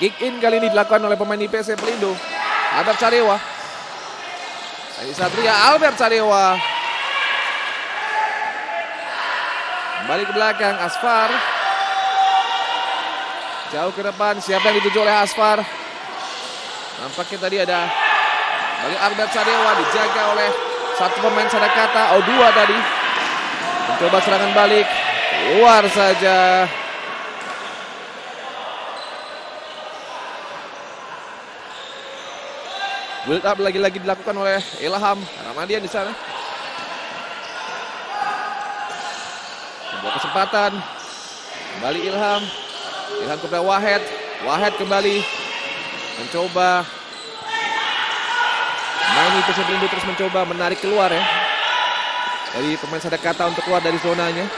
kick in kali ini dilakukan oleh pemain IPC Pelindo Albert Sadewa Randy Satria Albert Sadewa Kembali ke belakang Asfar. Jauh ke depan siapa yang dituju oleh Asfar? Nampaknya tadi ada bagi Albert Sadewa dijaga oleh satu pemain Sadakata. Oh dua tadi. Mencoba serangan balik. Keluar saja. Build up lagi-lagi dilakukan oleh Ilham Ramadian di sana. Sebuah kesempatan. Kembali Ilham. Ilham kepada Wahed. Wahed kembali. Mencoba. Main itu Pelindo terus mencoba menarik keluar ya. Dari pemain Sadakata untuk keluar dari zonanya.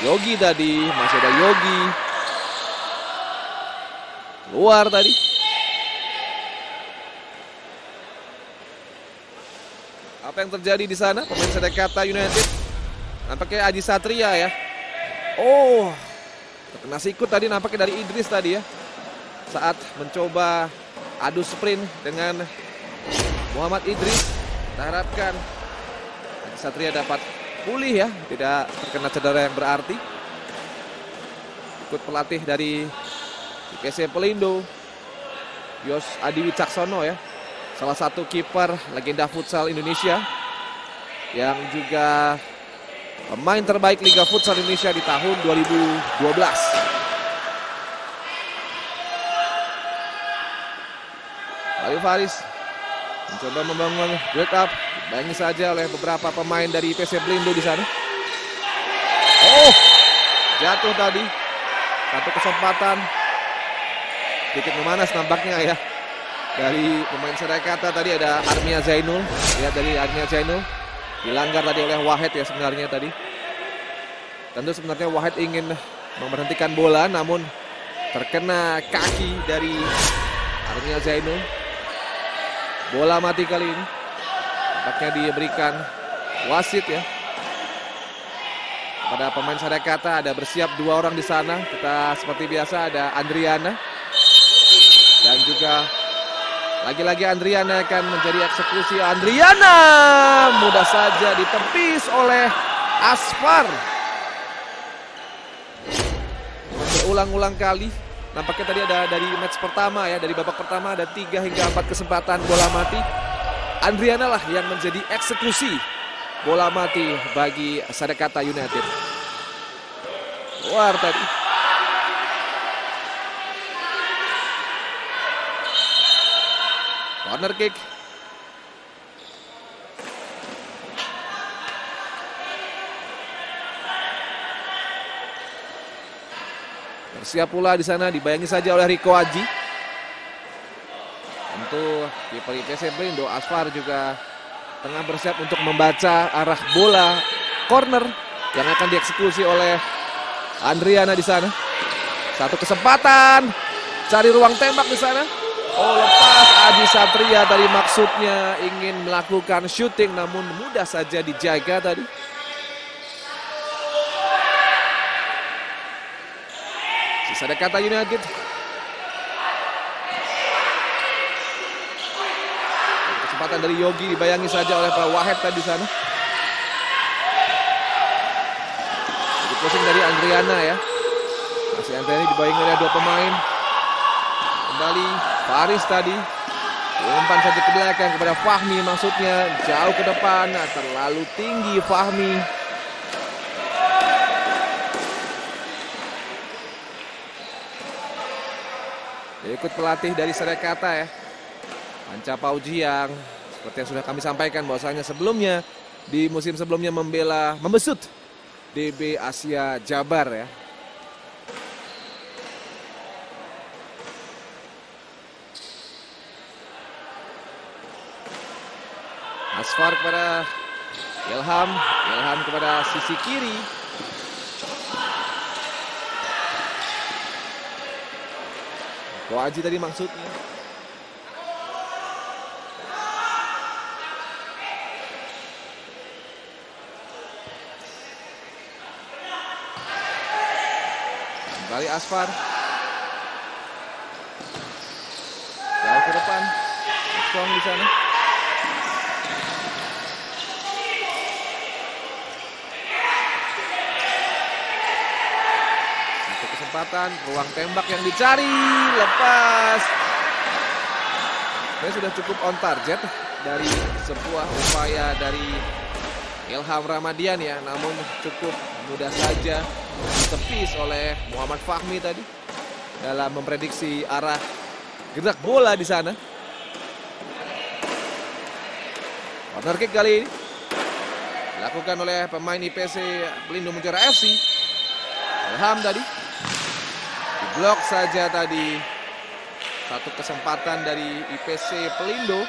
Yogi tadi. Masih ada Yogi. Keluar tadi. Apa yang terjadi di sana? Pemain Sadakata United Nampaknya Adi Satria ya. Oh, terkena sikut tadi nampaknya dari Idris tadi ya. Saat mencoba adu sprint dengan Muhammad Idris. Kita harapkan Satria dapat pulih ya. Tidak terkena cedera yang berarti. Ikut pelatih dari IPC Pelindo. Yos Adi Wicaksono ya. Salah satu kiper legenda futsal Indonesia. Yang juga pemain terbaik Liga Futsal Indonesia di tahun 2012. Ali Faris mencoba membangun build up, dibangi saja oleh beberapa pemain dari IPC Blindo di sana. Oh, jatuh tadi. Satu kesempatan. Sedikit memanas nampaknya ya. Dari pemain Serekata tadi ada Armia Zainul. Ya dari Armia Zainul. Dilanggar tadi oleh Wahid ya sebenarnya tadi. Tentu sebenarnya Wahid ingin memberhentikan bola namun terkena kaki dari Armia Zainul. Bola mati kali ini. Tampaknya diberikan wasit ya. Pada pemain Sadakata ada bersiap dua orang di sana. Kita seperti biasa ada Andriana. Dan juga lagi-lagi Andriana akan menjadi eksekusi. Andriana mudah saja ditepis oleh Asfar. Berulang-ulang kali. Nampaknya tadi ada dari match pertama ya, dari babak pertama ada tiga hingga empat kesempatan bola mati. Andriana lah yang menjadi eksekusi bola mati bagi Sadakata United. Luar tadi. Corner kick. Bersiap pula di sana dibayangi saja oleh Rico Aji. Tentu kiper IPC Blindo Asfar juga tengah bersiap untuk membaca arah bola corner yang akan dieksekusi oleh Andriana di sana. Satu kesempatan cari ruang tembak di sana. Oh lepas Aji Satria tadi maksudnya ingin melakukan shooting namun mudah saja dijaga tadi. Sisa kata United. Kesempatan dari Yogi dibayangi saja oleh Pak Wahed tadi di sana. Jadi pusing dari Andriana ya. Masih Andriana dibayangi oleh dua pemain. Kembali Faris tadi. Umpan saja ke belakang kepada Fahmi maksudnya jauh ke depan nah, terlalu tinggi Fahmi Ikut pelatih dari Serekata ya. Anca Pauji yang seperti yang sudah kami sampaikan bahwasanya sebelumnya di musim sebelumnya membela membesut DB Asia Jabar ya. Asfar kepada Ilham, Ilham kepada sisi kiri. Koaji tadi maksudnya. Kembali Asfar. Jauh ke depan. Strong di sana. Satu kesempatan, ruang tembak yang dicari, lepas. Saya sudah cukup on target dari sebuah upaya dari Ilham Ramadian ya, namun cukup mudah saja ditepis oleh Muhammad Fahmi tadi dalam memprediksi arah gerak bola di sana. Corner kick kali ini dilakukan oleh pemain IPC Pelindung Menjara FC. Ilham tadi diblok saja tadi satu kesempatan dari IPC Pelindo.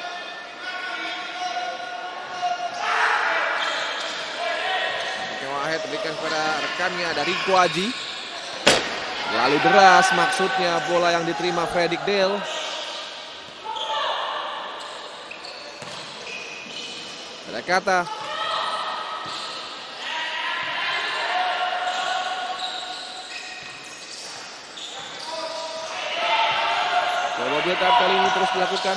Wahed berikan kepada rekannya dari Aji. Lalu deras maksudnya bola yang diterima Fredrik Dale. Ada kata Tahap kali ini terus dilakukan.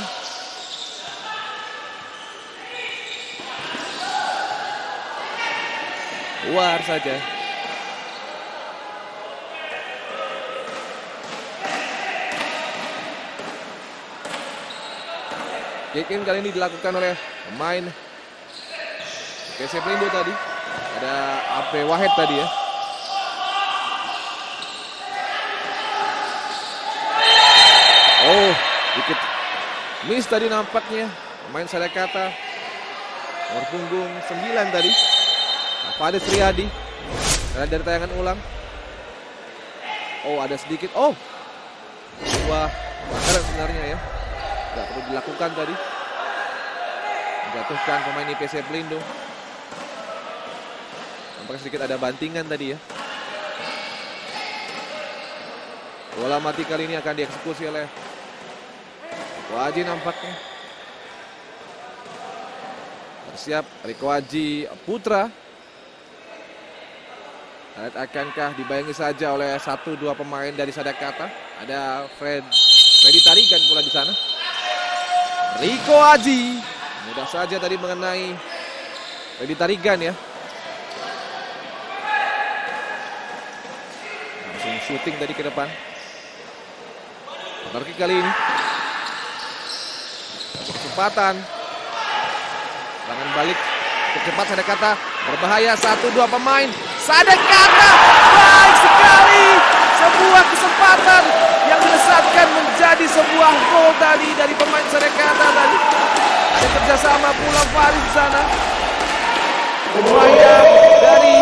Luar saja. Kick in kali ini dilakukan oleh pemain PC Pelindo tadi. Ada AP Wahed tadi ya. Oh, dikit miss tadi nampaknya. Pemain saya kata nomor punggung 9 tadi. Fadis Riyadi. Karena dari tayangan ulang. Oh, ada sedikit. Oh. Sebuah pelanggaran sebenarnya ya. Tidak perlu dilakukan tadi. Menjatuhkan pemain IPC Pelindo. Nampaknya sedikit ada bantingan tadi ya. Bola mati kali ini akan dieksekusi oleh Waji nampaknya. Bersiap Riko Haji Putra. Lihat akankah dibayangi saja oleh satu dua pemain dari Sadakata. Ada Fred Freddy Tarikan pula di sana. Riko Haji mudah saja tadi mengenai Freddy Tarigan ya. Langsung syuting tadi ke depan. Corner kali ini. Kesempatan. Tangan balik cepat Sadekata berbahaya satu dua pemain. Sadekata baik sekali. Sebuah kesempatan yang dilesatkan menjadi sebuah gol tadi dari pemain Sadekata tadi. Ada kerjasama pula Faris di sana. Berbahaya dari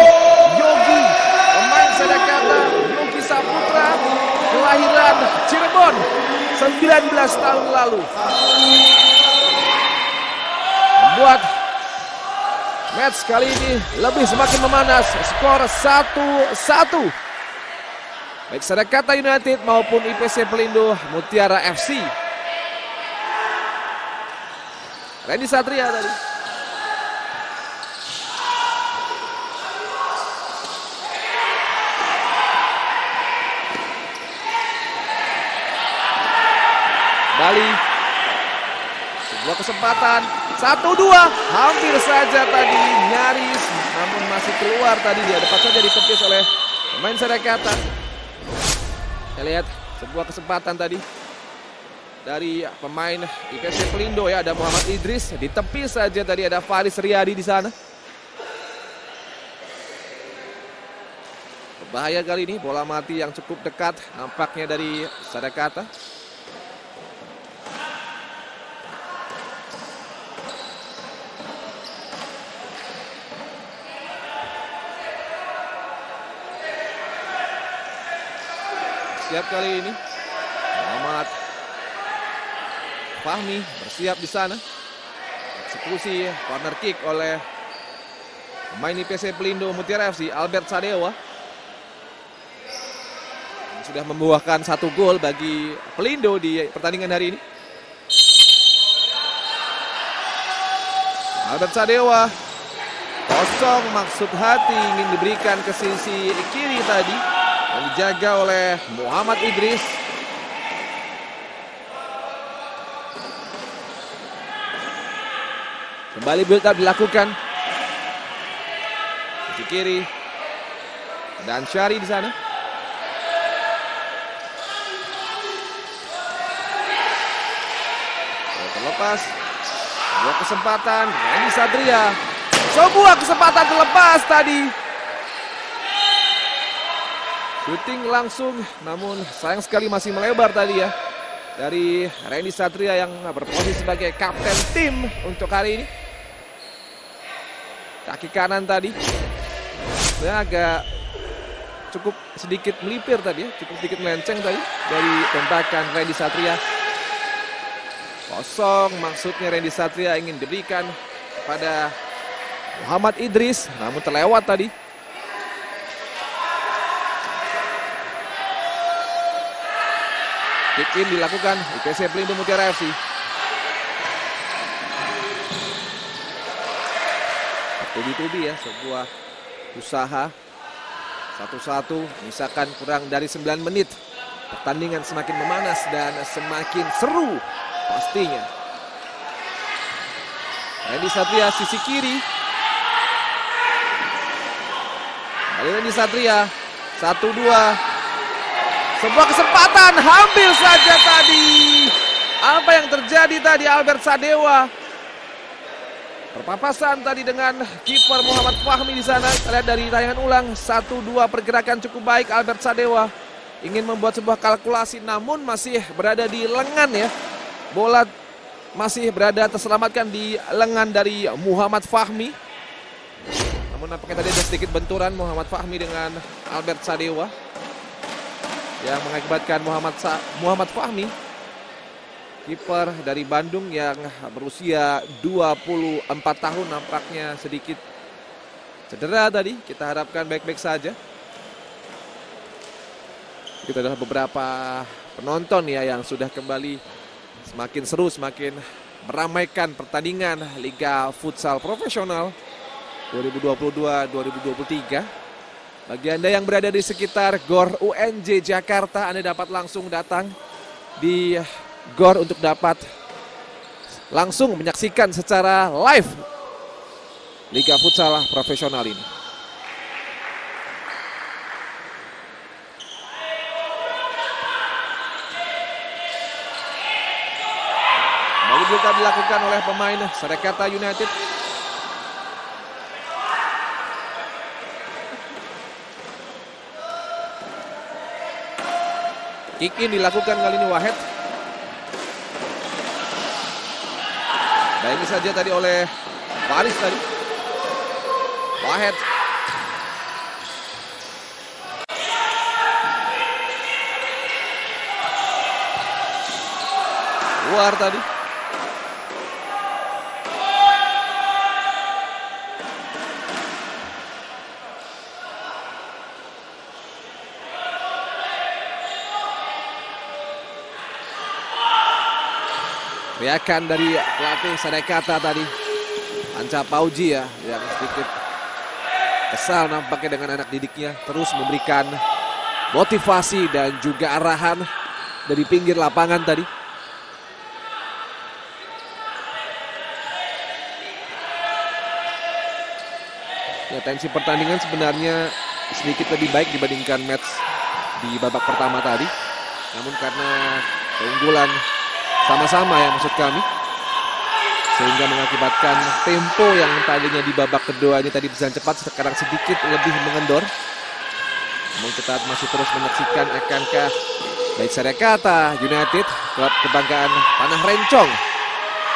Yogi pemain Sadekata Yogi Saputra kelahiran Cirebon 19 tahun lalu membuat match kali ini lebih semakin memanas. Skor 1-1 baik Sadakata United maupun IPC Pelindo Mutiara FC Randy Satria tadi Bali. Sebuah kesempatan satu dua hampir saja tadi nyaris namun masih keluar tadi dia dapat saja ditepis oleh pemain Sadakata kita lihat sebuah kesempatan tadi dari pemain IPC Pelindo ya ada Muhammad Idris. Ditepis saja tadi ada Faris Riyadi di sana. Bahaya kali ini bola mati yang cukup dekat nampaknya dari Sadakata. Siap kali ini. Muhammad Fahmi bersiap di sana. Eksekusi corner kick oleh pemain IPC Pelindo Mutiara FC Albert Sadewa. Sudah membuahkan satu gol bagi Pelindo di pertandingan hari ini. Albert Sadewa kosong maksud hati ingin diberikan ke sisi kiri tadi yang dijaga oleh Muhammad Idris. Kembali build up dilakukan. Di kiri. Dan Syari di sana. Terlepas. Sebuah kesempatan. Randy Satria. Sebuah kesempatan terlepas tadi. Shooting langsung, namun sayang sekali masih melebar tadi ya. Dari Randy Satria yang berposisi sebagai kapten tim untuk hari ini. Kaki kanan tadi. Saya agak cukup sedikit melipir tadi ya. Cukup sedikit melenceng tadi dari tembakan Randy Satria. Kosong maksudnya Randy Satria ingin diberikan kepada Muhammad Idris. Namun terlewat tadi. Kick in dilakukan IPC Pelindo Mutiara FC. Tubi-tubi ya sebuah usaha satu-satu misalkan kurang dari 9 menit pertandingan semakin memanas dan semakin seru pastinya. Randy Satria sisi kiri. Kali Randy Satria satu dua sebuah kesempatan hampir saja tadi. Apa yang terjadi tadi Albert Sadewa? Perpapasan tadi dengan kiper Muhammad Fahmi di sana. Kita lihat dari tayangan ulang satu dua pergerakan cukup baik Albert Sadewa ingin membuat sebuah kalkulasi namun masih berada di lengan ya. Bola masih berada terselamatkan di lengan dari Muhammad Fahmi. Namun nampaknya tadi ada sedikit benturan Muhammad Fahmi dengan Albert Sadewa yang mengakibatkan Muhammad Sa Muhammad Fahmi kiper dari Bandung yang berusia 24 tahun nampaknya sedikit cedera tadi. Kita harapkan baik-baik saja. Itu adalah beberapa penonton ya yang sudah kembali semakin seru, semakin meramaikan pertandingan Liga Futsal Profesional 2022-2023. Bagi Anda yang berada di sekitar GOR UNJ Jakarta, Anda dapat langsung datang di GOR untuk dapat langsung menyaksikan secara live Liga Futsal Profesional ini. Kembali dilakukan oleh pemain Sadakata United. Kick in dilakukan kali ini Wahed. Baik saja tadi oleh Faris tadi. Wahed. Luar tadi. Teriakan dari pelatih Sadekata tadi. Anca Pauji ya, yang sedikit kesal nampaknya dengan anak didiknya. Terus memberikan motivasi dan juga arahan dari pinggir lapangan tadi. Ya, tensi pertandingan sebenarnya sedikit lebih baik dibandingkan match di babak pertama tadi. Namun karena keunggulan sama-sama ya maksud kami. Sehingga mengakibatkan tempo yang tadinya di babak kedua ini tadi berjalan cepat sekarang sedikit lebih mengendor. Namun kita masih terus menyaksikan akankah baik Sarekata United klub kebanggaan Tanah Rencong.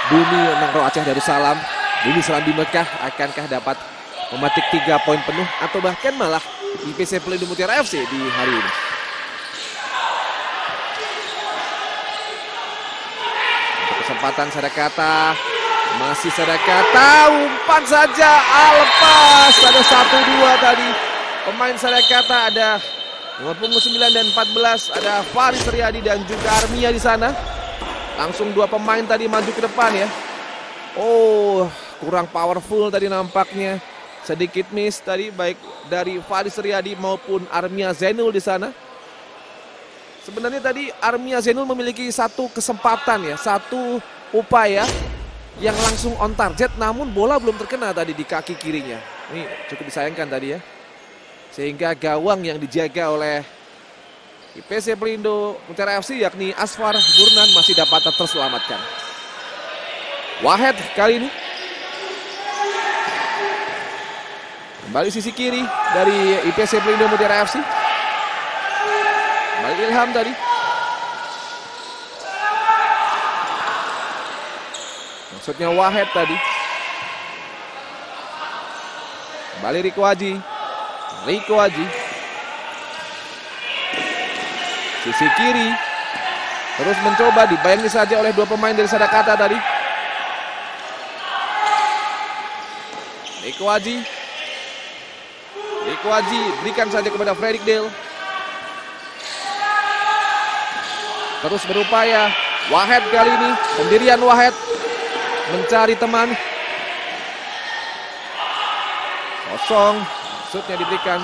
Bumi Nangro Aceh Darussalam Bumi Serambi Mekah akankah dapat memetik tiga poin penuh atau bahkan malah IPC Pelindung Mutiara FC di hari ini kesempatan Sadakata masih Sadakata umpan saja ah, lepas. Ada satu dua tadi. Pemain Sadakata ada nomor punggung 9 dan 14 ada Faris Riyadi dan juga Armia di sana. Langsung dua pemain tadi maju ke depan ya. Oh kurang powerful tadi nampaknya. Sedikit miss tadi baik dari Faris Riyadi maupun Armia Zainul di sana Sebenarnya tadi Armia Zenul memiliki satu kesempatan ya, satu upaya yang langsung on target namun bola belum terkena tadi di kaki kirinya. Ini cukup disayangkan tadi ya. Sehingga gawang yang dijaga oleh IPC Pelindo Mutiara FC yakni Asfar Burnan masih dapat terselamatkan. Wahed kali ini Kembali sisi kiri dari IPC Pelindo Mutiara FC. Kembali Ilham tadi. Maksudnya Wahed tadi. Kembali Riko Haji. Riko Haji. Sisi kiri. Terus mencoba dibayangi saja oleh dua pemain dari Sadakata tadi. Riko Haji. Riko Haji berikan saja kepada Fredrik Dale. Terus berupaya. Wahed kali ini. Pendirian Wahed. Mencari teman. Kosong. Shootnya diberikan.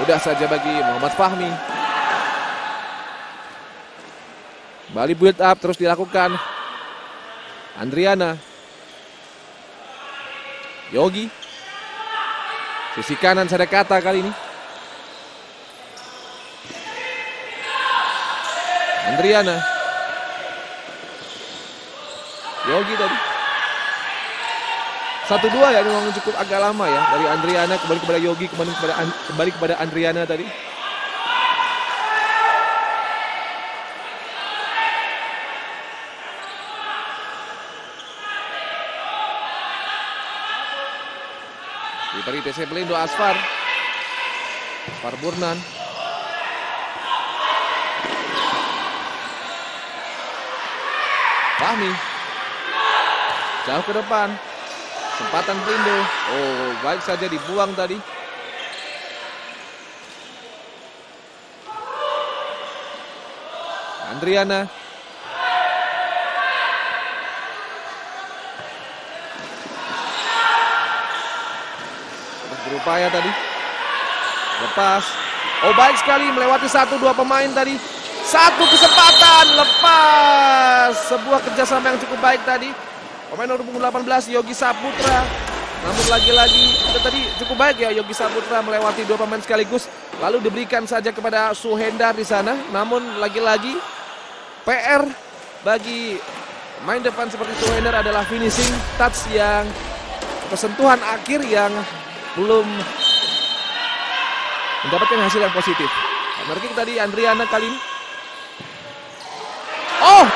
Mudah saja bagi Muhammad Fahmi. Bali build up terus dilakukan. Andriana. Yogi. Sisi kanan Sadakata kali ini. Andriana. Yogi tadi. Satu dua ya memang cukup agak lama ya dari Andriana kembali kepada Yogi kembali kepada kembali kepada Andriana tadi. Diberi TC Pelindo Asfar. Asfar Burnan. Fahmi. Jauh ke depan. Kesempatan Pelindo. Oh, baik saja dibuang tadi. Andriana. Terus berupaya tadi. Lepas. Oh baik sekali melewati satu dua pemain tadi. Satu kesempatan lepas. Sebuah kerjasama yang cukup baik tadi. Pemain nomor punggung 18 Yogi Saputra. Namun lagi-lagi tadi cukup baik ya Yogi Saputra melewati dua pemain sekaligus. Lalu diberikan saja kepada Suhendar di sana. Namun lagi-lagi PR bagi main depan seperti Suhendar adalah finishing touch yang kesentuhan akhir yang belum mendapatkan hasil yang positif. Kick tadi Andriana kali.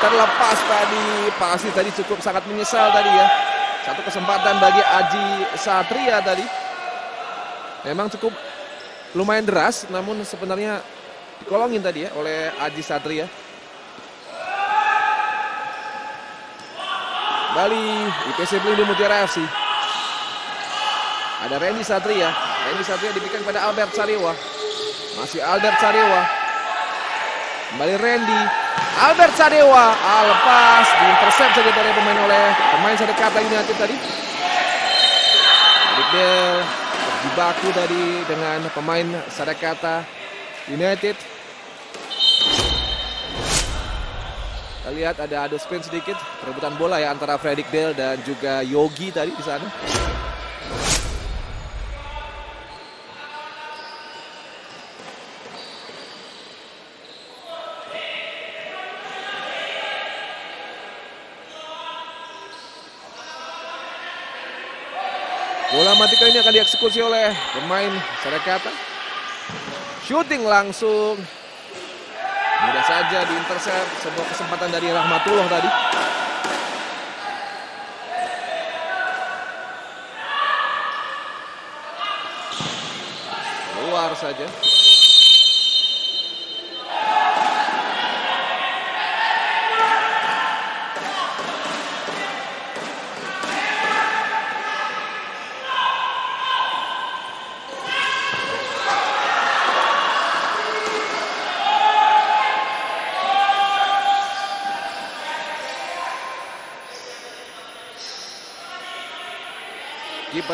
Terlepas tadi. Pasti tadi cukup sangat menyesal tadi ya. Satu kesempatan bagi Aji Satria tadi. Memang cukup lumayan deras, namun sebenarnya dikolongin tadi ya oleh Aji Satria. Bali IPC Pelindung Mutiara FC. Ada Randy Satria. Randy Satria diberikan kepada Albert Sarewa. Masih Albert Sarewa. Kembali Randy. Albert Sadewa. Ah, lepas. Diintercept saja dari pemain oleh pemain Sadekata United tadi. Bell terjibaku tadi dengan pemain Sadekata United. Kita lihat ada adu sprint sedikit, perebutan bola ya antara Fredrik Dale dan juga Yogi tadi di sana. Bola mati kali ini akan dieksekusi oleh pemain Sarakata. Shooting langsung. Mudah saja diintercept sebuah kesempatan dari Rahmatullah tadi. Keluar saja.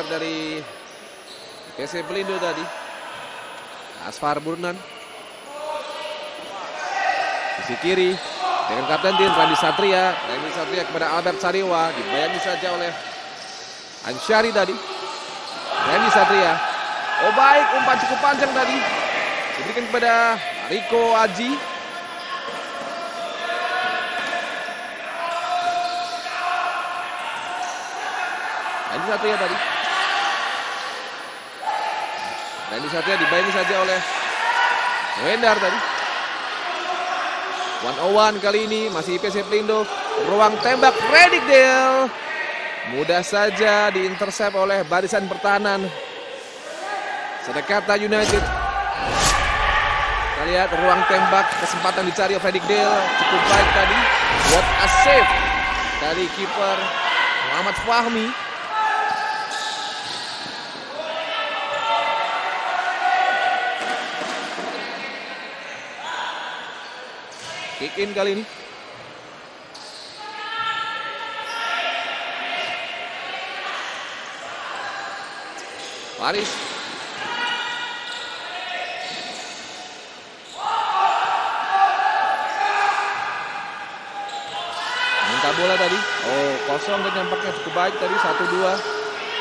Dari PC Pelindo tadi. Asfar Burnan. Sisi kiri dengan kapten tim Randy Satria. Randy Satria kepada Albert Sariwa. Dibayangi saja oleh Ansyari tadi. Randy Satria. Oh baik, umpan cukup panjang tadi. Diberikan kepada Riko Aji. Randy Satria tadi. Randy Satria dibayani saja oleh Wendar tadi. One on one kali ini masih IPC Pelindo. Ruang tembak Redick Dale. Mudah saja diintersep oleh barisan pertahanan. Sedekata United. Kita lihat ruang tembak kesempatan dicari oleh Fredrik Dale. Cukup baik tadi. What a save dari kiper Muhammad Fahmi. In kali ini. Paris. Minta bola tadi. Oh, kosong dan nampaknya cukup baik tadi. Satu dua.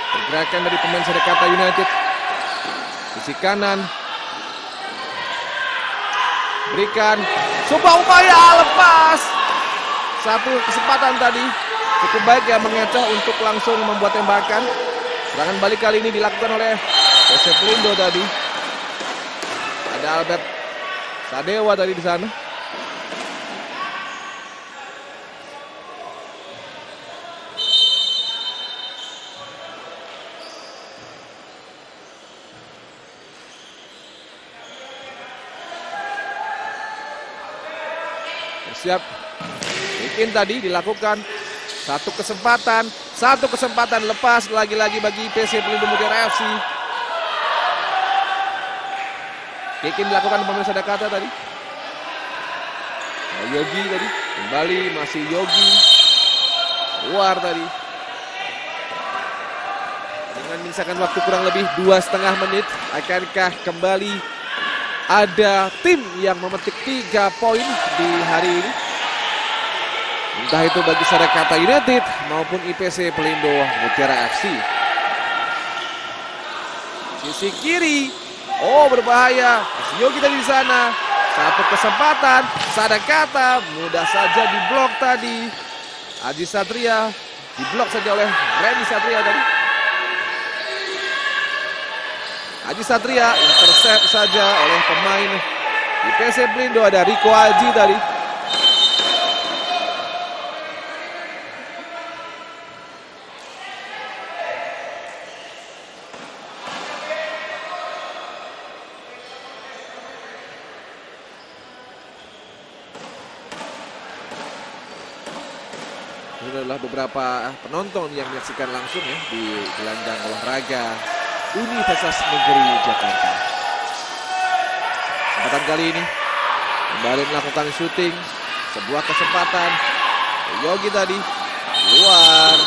Pergerakan dari pemain Sedekata United. Sisi kanan. Berikan sebuah upaya lepas. Satu kesempatan tadi cukup baik ya mengecoh untuk langsung membuat tembakan. Serangan balik kali ini dilakukan oleh Jose Pelindo tadi. Ada Albert Sadewa tadi di sana. Siap. Bikin tadi dilakukan satu kesempatan, satu kesempatan lepas lagi-lagi bagi IPC Pelindung Mutiara FC. Kikin dilakukan pemirsa Dakata tadi. Oh, Yogi tadi kembali masih Yogi keluar tadi. Dengan misalkan waktu kurang lebih dua setengah menit, akankah kembali ada tim yang memetik tiga poin di hari ini. Entah itu bagi Sarakata United maupun IPC Pelindo Mutiara FC. Sisi kiri, oh berbahaya. Yogi tadi di sana. Satu kesempatan, Sadakata mudah saja diblok tadi. Aji Satria diblok saja oleh Randy Satria tadi. Aji Satria intercept saja oleh pemain IPC Blindo ada Riko Aji tadi. Ini beberapa penonton yang menyaksikan langsung ya di gelanggang olahraga Universitas Negeri Jakarta. Kesempatan kali ini kembali melakukan syuting, sebuah kesempatan. Yogi tadi keluar.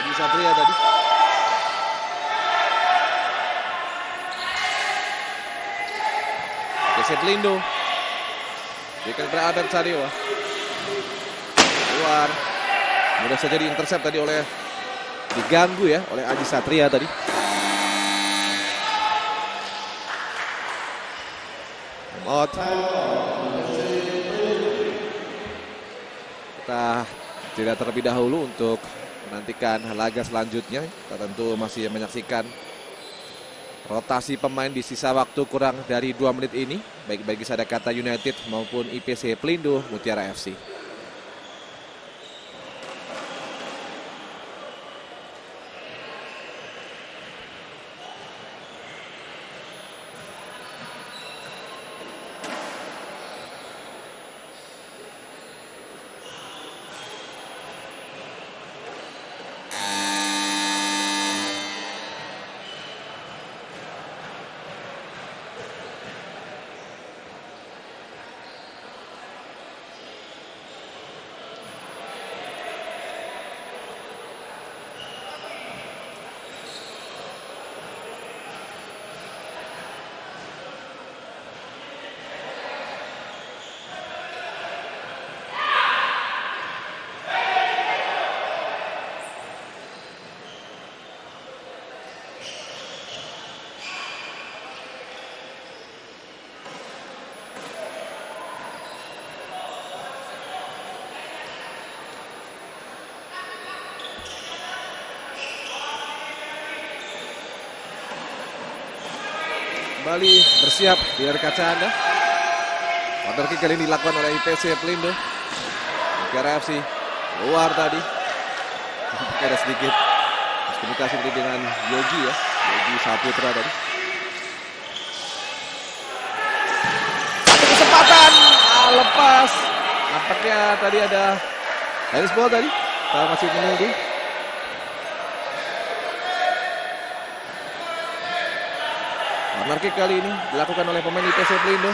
Adi Satria tadi. Geset Lindo. Berikan Sadewa. Keluar. Mudah saja diintercept tadi oleh diganggu ya oleh Aji Satria tadi. Out. Kita tidak terlebih dahulu untuk menantikan laga selanjutnya. Kita tentu masih menyaksikan rotasi pemain di sisa waktu kurang dari 2 menit ini. Baik bagi Sadakata United maupun IPC Pelindo Mutiara FC. Kembali bersiap di layar kaca Anda. Corner kick kali ini dilakukan oleh IPC Pelindo. Negara FC keluar tadi. Ada sedikit komunikasi tadi dengan Yogi ya. Yogi Saputra tadi. Satu kesempatan ah, lepas. Nampaknya tadi ada tenis ball tadi. Kita masih menunggu. Corner kick kali ini dilakukan oleh pemain IPC Pelindo.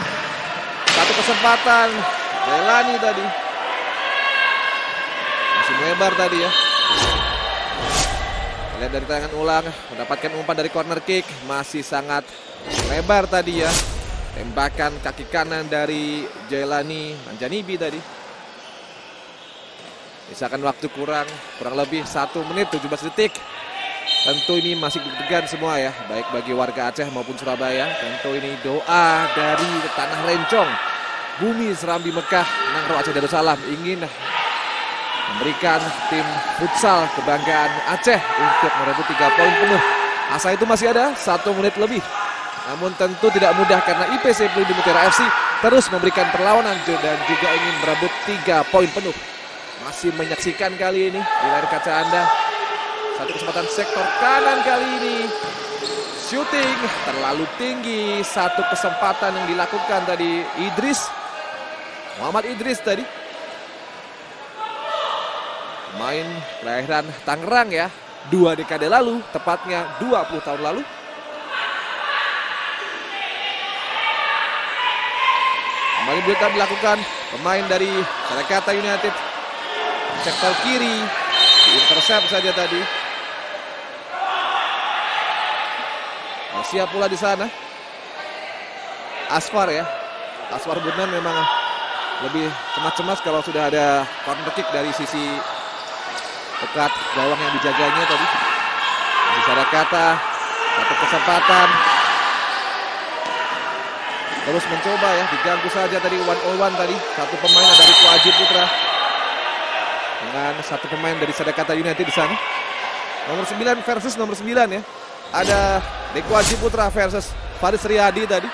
Satu kesempatan. Delani tadi. Masih melebar tadi ya. Lihat dari tayangan ulang. Mendapatkan umpan dari corner kick. Masih sangat lebar tadi ya. Tembakan kaki kanan dari Jailani Manjanibi tadi. Misalkan waktu kurang, kurang lebih 1 menit 17 detik. Tentu ini masih deg-degan semua ya, baik bagi warga Aceh maupun Surabaya. Tentu ini doa dari tanah Lencong, bumi Serambi Mekah, Nangro Aceh Darussalam ingin memberikan tim futsal kebanggaan Aceh untuk merebut tiga poin penuh. Asa itu masih ada, satu menit lebih. Namun tentu tidak mudah karena IPC Pelindung Mutiara FC terus memberikan perlawanan dan juga ingin merebut tiga poin penuh. Masih menyaksikan kali ini di layar kaca Anda satu kesempatan sektor kanan kali ini. Shooting terlalu tinggi. Satu kesempatan yang dilakukan tadi Idris. Muhammad Idris tadi. Main kelahiran Tangerang ya. Dua dekade lalu, tepatnya 20 tahun lalu. Kembali berita dilakukan pemain dari Jakarta United. Sektor kiri, intercept saja tadi. Siap pula di sana. Asfar ya. Asfar Burman memang lebih cemas-cemas kalau sudah ada corner kick dari sisi dekat gawang yang dijaganya tadi. Masih ada kata, satu kesempatan. Terus mencoba ya, diganggu saja tadi one on one tadi. Satu pemain dari Kuaji Putra. dengan satu pemain dari Sadakata United di sana. Nomor 9 versus nomor 9 ya. Ada Deko Haji Putra versus Faris Riyadi tadi.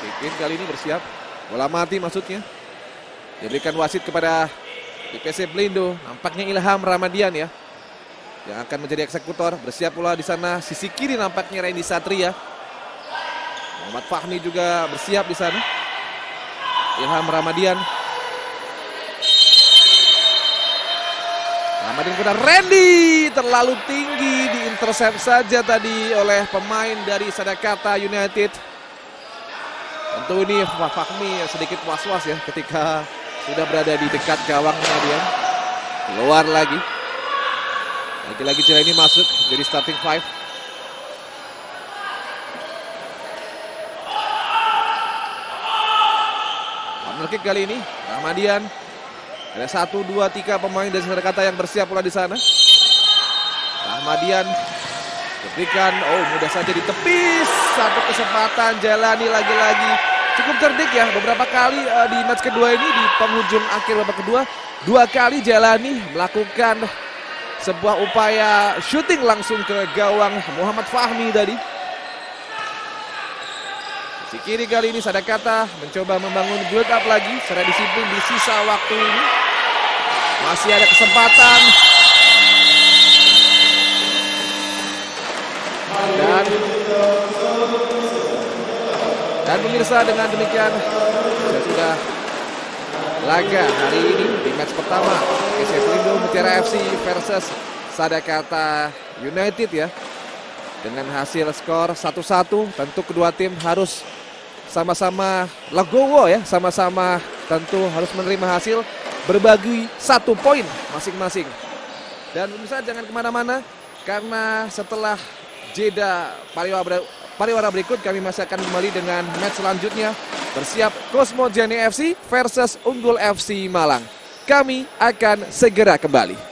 Pipin kali ini bersiap. Bola mati maksudnya. Diberikan wasit kepada IPC Blindo. Nampaknya Ilham Ramadian ya. Yang akan menjadi eksekutor. Bersiap pula di sana sisi kiri nampaknya Randy Satria. Muhammad Fahmi juga bersiap di sana. Ilham Ramadian. Ramadian kepada Randy terlalu tinggi di intercept saja tadi oleh pemain dari Sadakata United. Tentu ini Fahmi sedikit was-was ya ketika sudah berada di dekat gawang kemudian keluar lagi. Lagi-lagi Jela ini masuk jadi starting five. Kick kali ini Ramadian. Ada satu, dua, tiga pemain dari kata yang bersiap pula di sana. Rahmadian diberikan, oh mudah saja ditepis. Satu kesempatan jalani lagi-lagi. Cukup cerdik ya beberapa kali uh, di match kedua ini di penghujung akhir babak kedua. Dua kali jalani melakukan sebuah upaya shooting langsung ke gawang Muhammad Fahmi tadi. Si kiri kali ini Sadakata mencoba membangun build up lagi secara disiplin di sisa waktu ini. Masih ada kesempatan. Dan dan pemirsa dengan demikian sudah laga hari ini di match pertama SF Lindo Mutiara FC versus Sadakata United ya. Dengan hasil skor 1-1 tentu kedua tim harus sama-sama legowo ya, sama-sama tentu harus menerima hasil berbagi satu poin masing-masing. Dan pemirsa jangan ke mana-mana karena setelah jeda pariwara, pariwara berikut kami masih akan kembali dengan match selanjutnya bersiap Cosmo Jani FC versus Unggul FC Malang. Kami akan segera kembali.